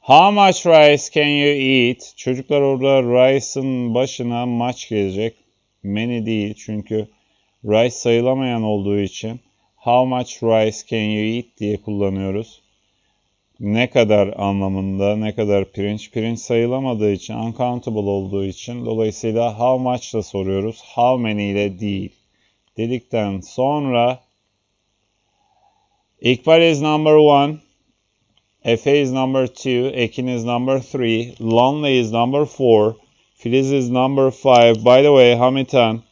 How much rice can you eat? Çocuklar orada rice'ın başına much gelecek. Many değil çünkü rice sayılamayan olduğu için how much rice can you eat diye kullanıyoruz. Ne kadar anlamında, ne kadar pirinç. Pirinç sayılamadığı için, uncountable olduğu için dolayısıyla how much da soruyoruz. How many ile değil. Dedikten sonra Iqbal is number one. Efe is number two. Ekin is number three. Lonely is number four. Filiz is number five. By the way, Hamitan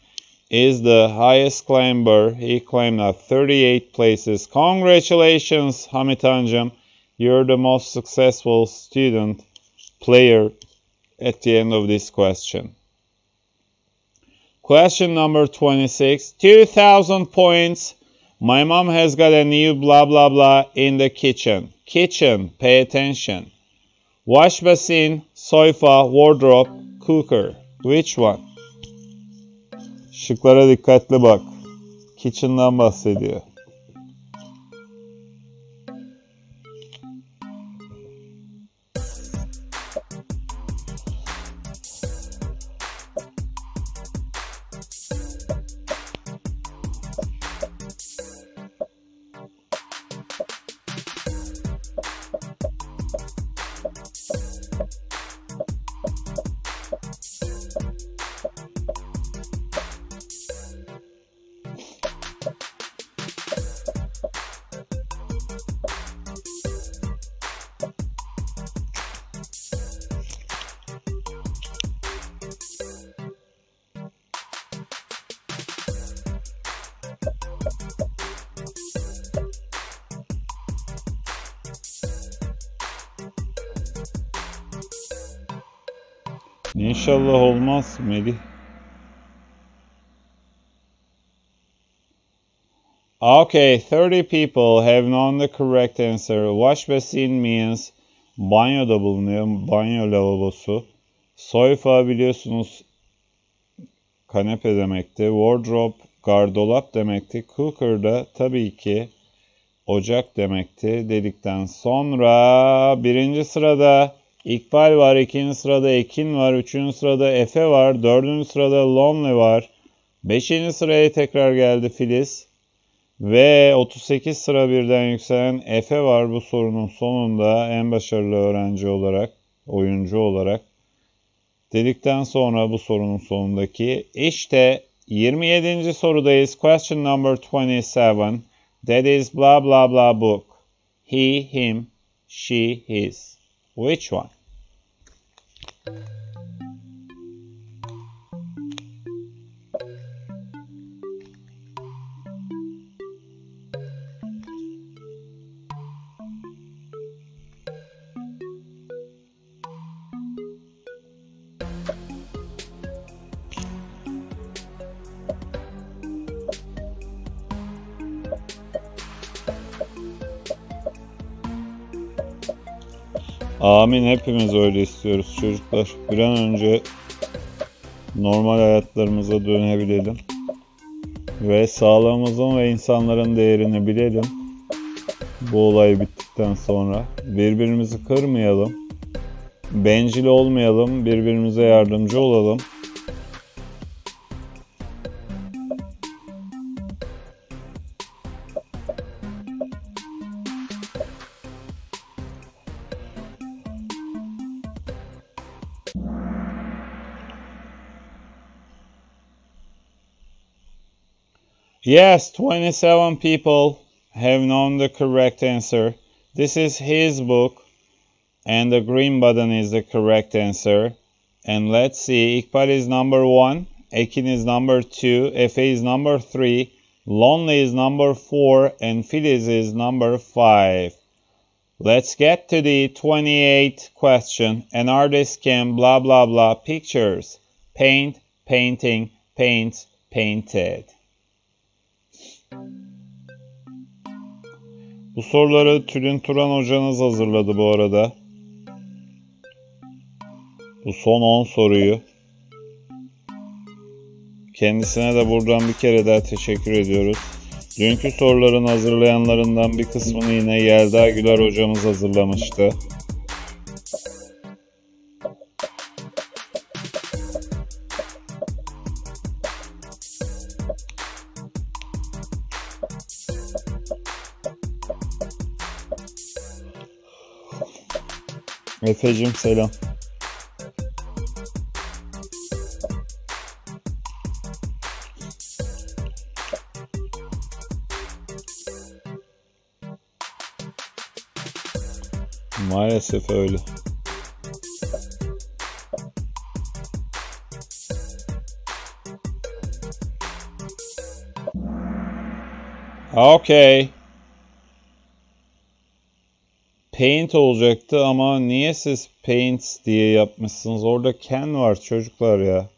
is the highest climber. He climbed at 38 places. Congratulations, Hamitancım. You're the most successful student player at the end of this question. Question number 26. 2,000 points. My mom has got a new blah blah blah in the kitchen. Kitchen, pay attention. Wash basin, sofa, wardrobe, cooker. Which one? Şıklara dikkatli bak. Kitchen'dan bahsediyor. İnşallah olmaz Melih. Okay, 30 people have known the correct answer. Wash basin means banyoda bulunuyor, banyo lavabosu. Sofa biliyorsunuz kanepe demekti. Wardrobe, gardolap demekti. Cooker da tabii ki ocak demekti dedikten sonra birinci sırada İkbal var, ikinci sırada Ekin var, üçüncü sırada Efe var, dördüncü sırada Lonely var. Beşinci sıraya tekrar geldi Filiz. Ve 38 sıra birden yükselen Efe var bu sorunun sonunda en başarılı öğrenci olarak, oyuncu olarak. Dedikten sonra bu sorunun sonundaki işte 27. sorudayız. Question number 27. That is blah blah blah book. He, him, she, his. Which one? Amin hepimiz öyle istiyoruz çocuklar. Bir an önce normal hayatlarımıza dönebilelim. Ve sağlığımızın ve insanların değerini bilelim. Bu olay bittikten sonra. Birbirimizi kırmayalım. Bencil olmayalım. Birbirimize yardımcı olalım. Yes, 27 people have known the correct answer. This is his book, and the green button is the correct answer. And let's see, Iqbal is number one, Ekin is number two, Efe is number three, Lonely is number four, and Filiz is number five. Let's get to the 28th question. An artist can blah blah blah pictures. Paint, painting, paints, painted. Bu soruları Tülin Turan hocanız hazırladı bu arada. Bu son 10 soruyu. Kendisine de buradan bir kere daha teşekkür ediyoruz. Dünkü soruların hazırlayanlarından bir kısmını yine Yelda Güler hocamız hazırlamıştı. Efe'cim selam. Maalesef öyle. Okay. Paint olacaktı ama niye siz Paint diye yapmışsınız? Orada can var çocuklar ya.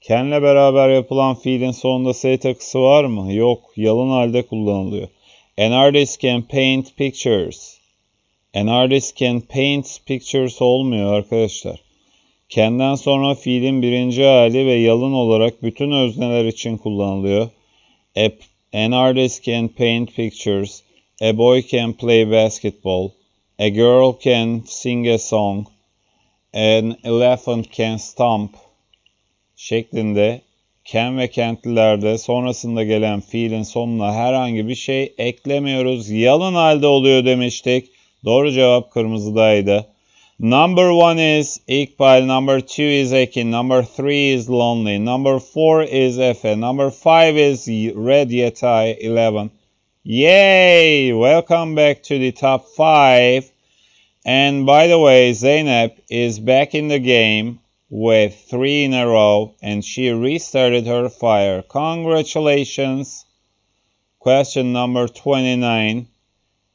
Can'le beraber yapılan fiilin sonunda S takısı var mı? Yok. Yalın halde kullanılıyor. An artist can paint pictures. An artist can paint pictures olmuyor arkadaşlar. Kendinden sonra fiilin birinci hali ve yalın olarak bütün özneler için kullanılıyor. An artist can paint pictures. A boy can play basketball. A girl can sing a song. An elephant can stomp şeklinde can ve kentlilerde sonrasında gelen fiilin sonuna herhangi bir şey eklemiyoruz. Yalın halde oluyor demiştik. Doğru cevap kırmızıdaydı. Number one is Iqbal. Number two is Ekin. Number three is Lonely. Number four is Efe. Number five is Red Yetay 11. Yay! Welcome back to the top five. And by the way, Zeynep is back in the game with three in a row and she restarted her fire. Congratulations. Question number 29.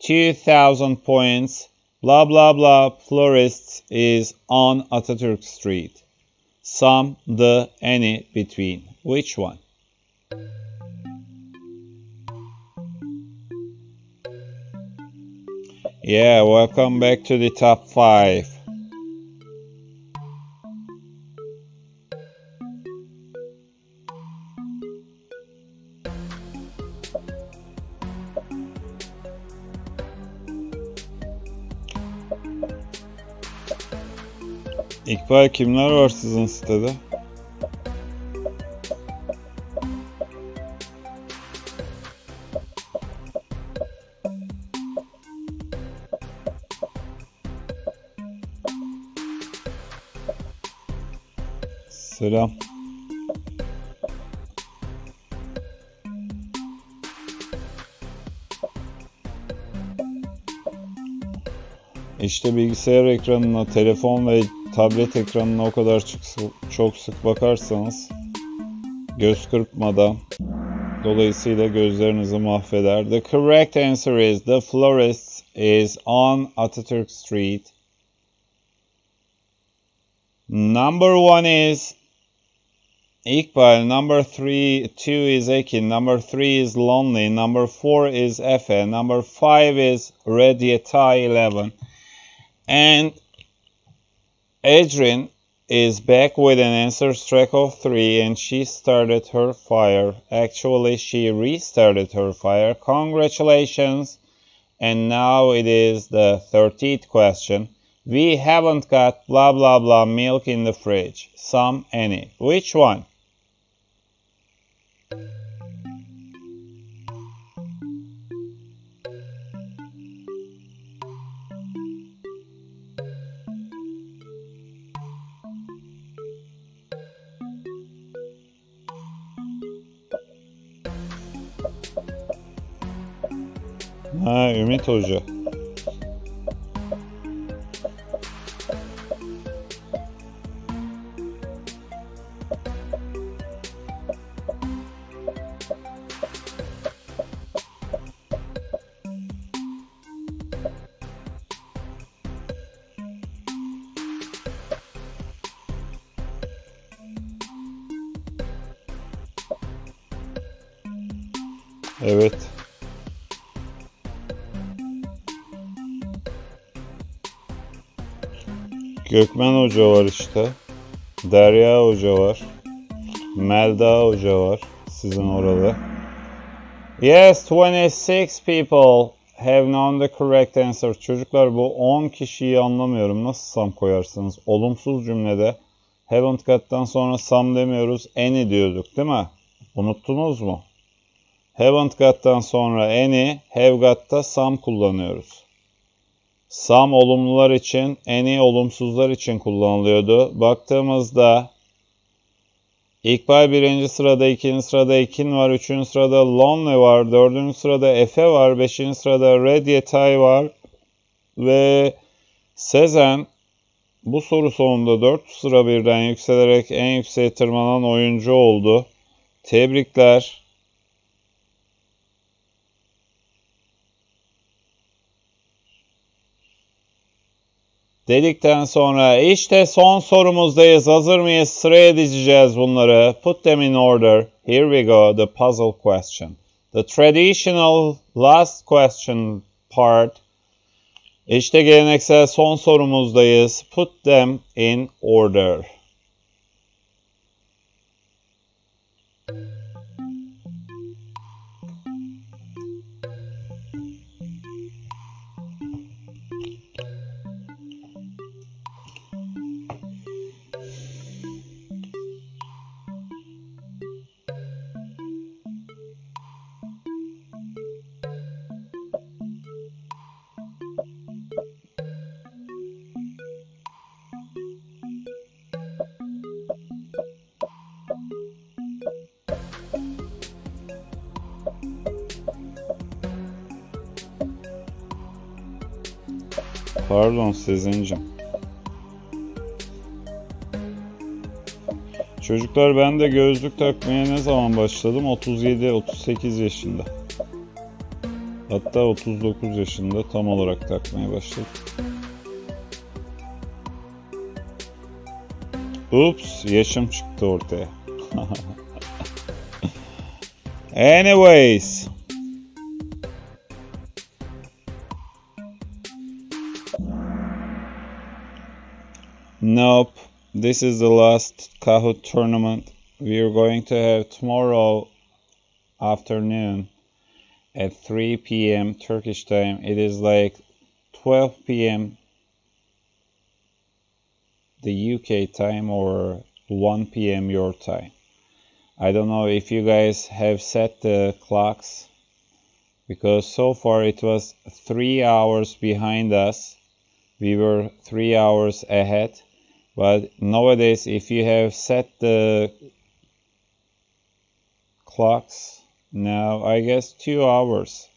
2000 points. Blah blah blah florists is on Atatürk Street. Some, the, any, between. Which one? Yeah, welcome back to the top five. İkbal kimler var sizin sitede? Selam. İşte bilgisayar ekranına, telefon ve tablet ekranına o kadar çok sık bakarsanız göz kırpmadan dolayısıyla gözlerinizi mahveder. The correct answer is the florist is on Atatürk Street. Number one is Iqbal. Number three, two is Ekin. Number three is Lonely. Number four is Efe. Number five is Redieta 11. And Adrian is back with an answer track of 3 and she started her fire. Actually, she restarted her fire. Congratulations. And now it is the 13th question. We haven't got blah blah blah milk in the fridge. Some, any. Which one? Ha Ümit Hoca. Gökmen Hoca var işte. Derya Hoca var. Melda Hoca var. Sizin orada. Yes, 26 people have known the correct answer. Çocuklar bu 10 kişiyi anlamıyorum. Nasıl sam koyarsınız? Olumsuz cümlede haven't got'tan sonra some demiyoruz. Any diyorduk değil mi? Unuttunuz mu? Haven't got'tan sonra any, have got'ta some kullanıyoruz. Some olumlular için, any olumsuzlar için kullanılıyordu. Baktığımızda İkbal birinci sırada, ikinci sırada Ekin var, üçüncü sırada Lonely var, dördüncü sırada Efe var, beşinci sırada Red Yetay var ve Sezen bu soru sonunda dört sıra birden yükselerek en yükseğe tırmanan oyuncu oldu. Tebrikler. Dedikten sonra işte son sorumuzdayız. Hazır mıyız? Sıraya dizeceğiz bunları. Put them in order. Here we go. The puzzle question. The traditional last question part. İşte geleneksel son sorumuzdayız. Put them in order. Pardon Sezen'cim. Çocuklar ben de gözlük takmaya ne zaman başladım? 37-38 yaşında. Hatta 39 yaşında tam olarak takmaya başladım. Ups, yaşım çıktı ortaya. Anyways, Nope, this is the last Kahoot tournament we are going to have tomorrow afternoon at 3 p.m. Turkish time. It is like 12 p.m. the UK time or 1 p.m. your time. I don't know if you guys have set the clocks because so far it was three hours behind us. We were three hours ahead But nowadays, if you have set the clocks now, I guess two hours.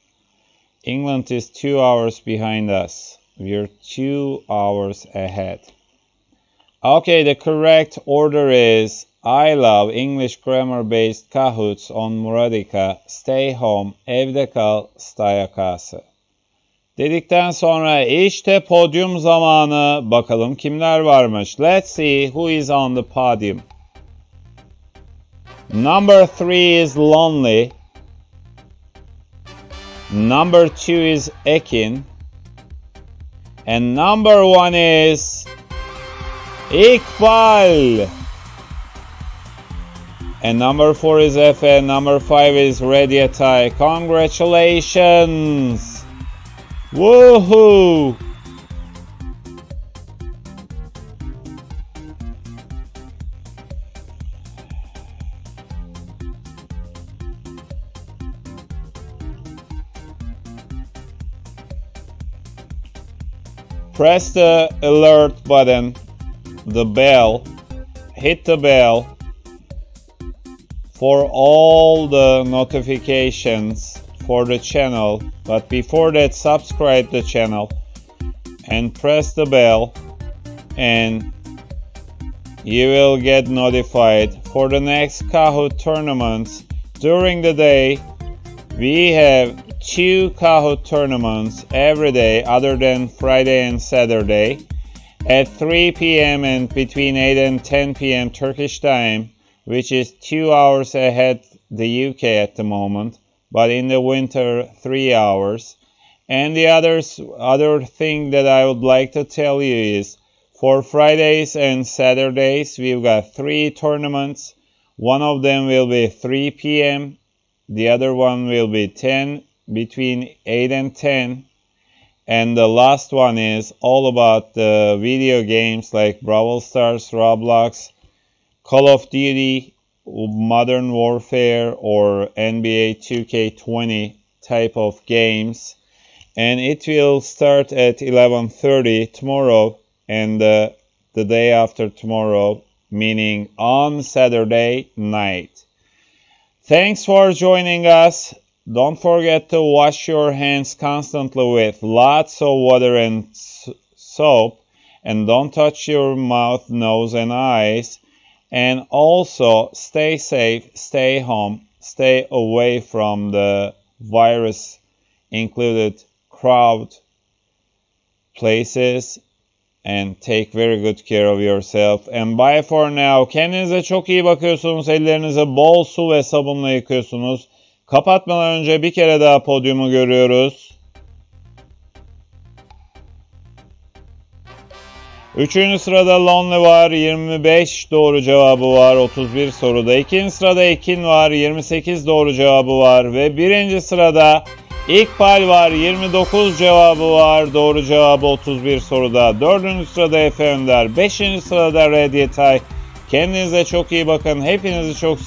England is two hours behind us. We're two hours ahead. Okay, the correct order is I love English grammar based Kahoots on Muratica. Stay home, evde kal, stay akası. Dedikten sonra işte podyum zamanı. Bakalım kimler varmış. Let's see who is on the podium. Number three is Lonely. Number two is Ekin. And number one is Iqbal. And number four is FN. Number five is Rediatay. Congratulations! Woohoo! Press the alert button, the bell, hit the bell for all the notifications for the channel but before that subscribe the channel and press the bell and you will get notified for the next Kahoot tournaments during the day we have two Kahoot tournaments every day other than Friday and Saturday at 3 p.m. and between 8 and 10 p.m. Turkish time, which is two hours ahead the UK at the moment, but in the winter three hours. And the others, other thing that I would like to tell you is for Fridays and Saturdays we've got three tournaments. One of them will be 3 p.m. The other one will be 10 between 8 and 10 and the last one is all about the video games like Brawl Stars, Roblox, Call of Duty, Modern Warfare or NBA 2K20 type of games and it will start at 11:30 tomorrow and uh, the day after tomorrow meaning on Saturday night. Thanks for joining us. Don't forget to wash your hands constantly with lots of water and soap. And don't touch your mouth, nose, and eyes. And also stay safe, stay home, stay away from the virus included crowd places and take very good care of yourself. And bye for now. Kendinize çok iyi bakıyorsunuz. Ellerinizi bol su ve sabunla yıkıyorsunuz. Kapatmadan önce bir kere daha podyumu görüyoruz. Üçüncü sırada Lonely var. 25 doğru cevabı var 31 soruda. İkinci sırada Ekin var. 28 doğru cevabı var. Ve birinci sırada İkbal var. 29 cevabı var. Doğru cevabı 31 soruda. Dördüncü sırada Efe Önder. Beşinci sırada Red Yetay. Kendinize çok iyi bakın. Hepinizi çok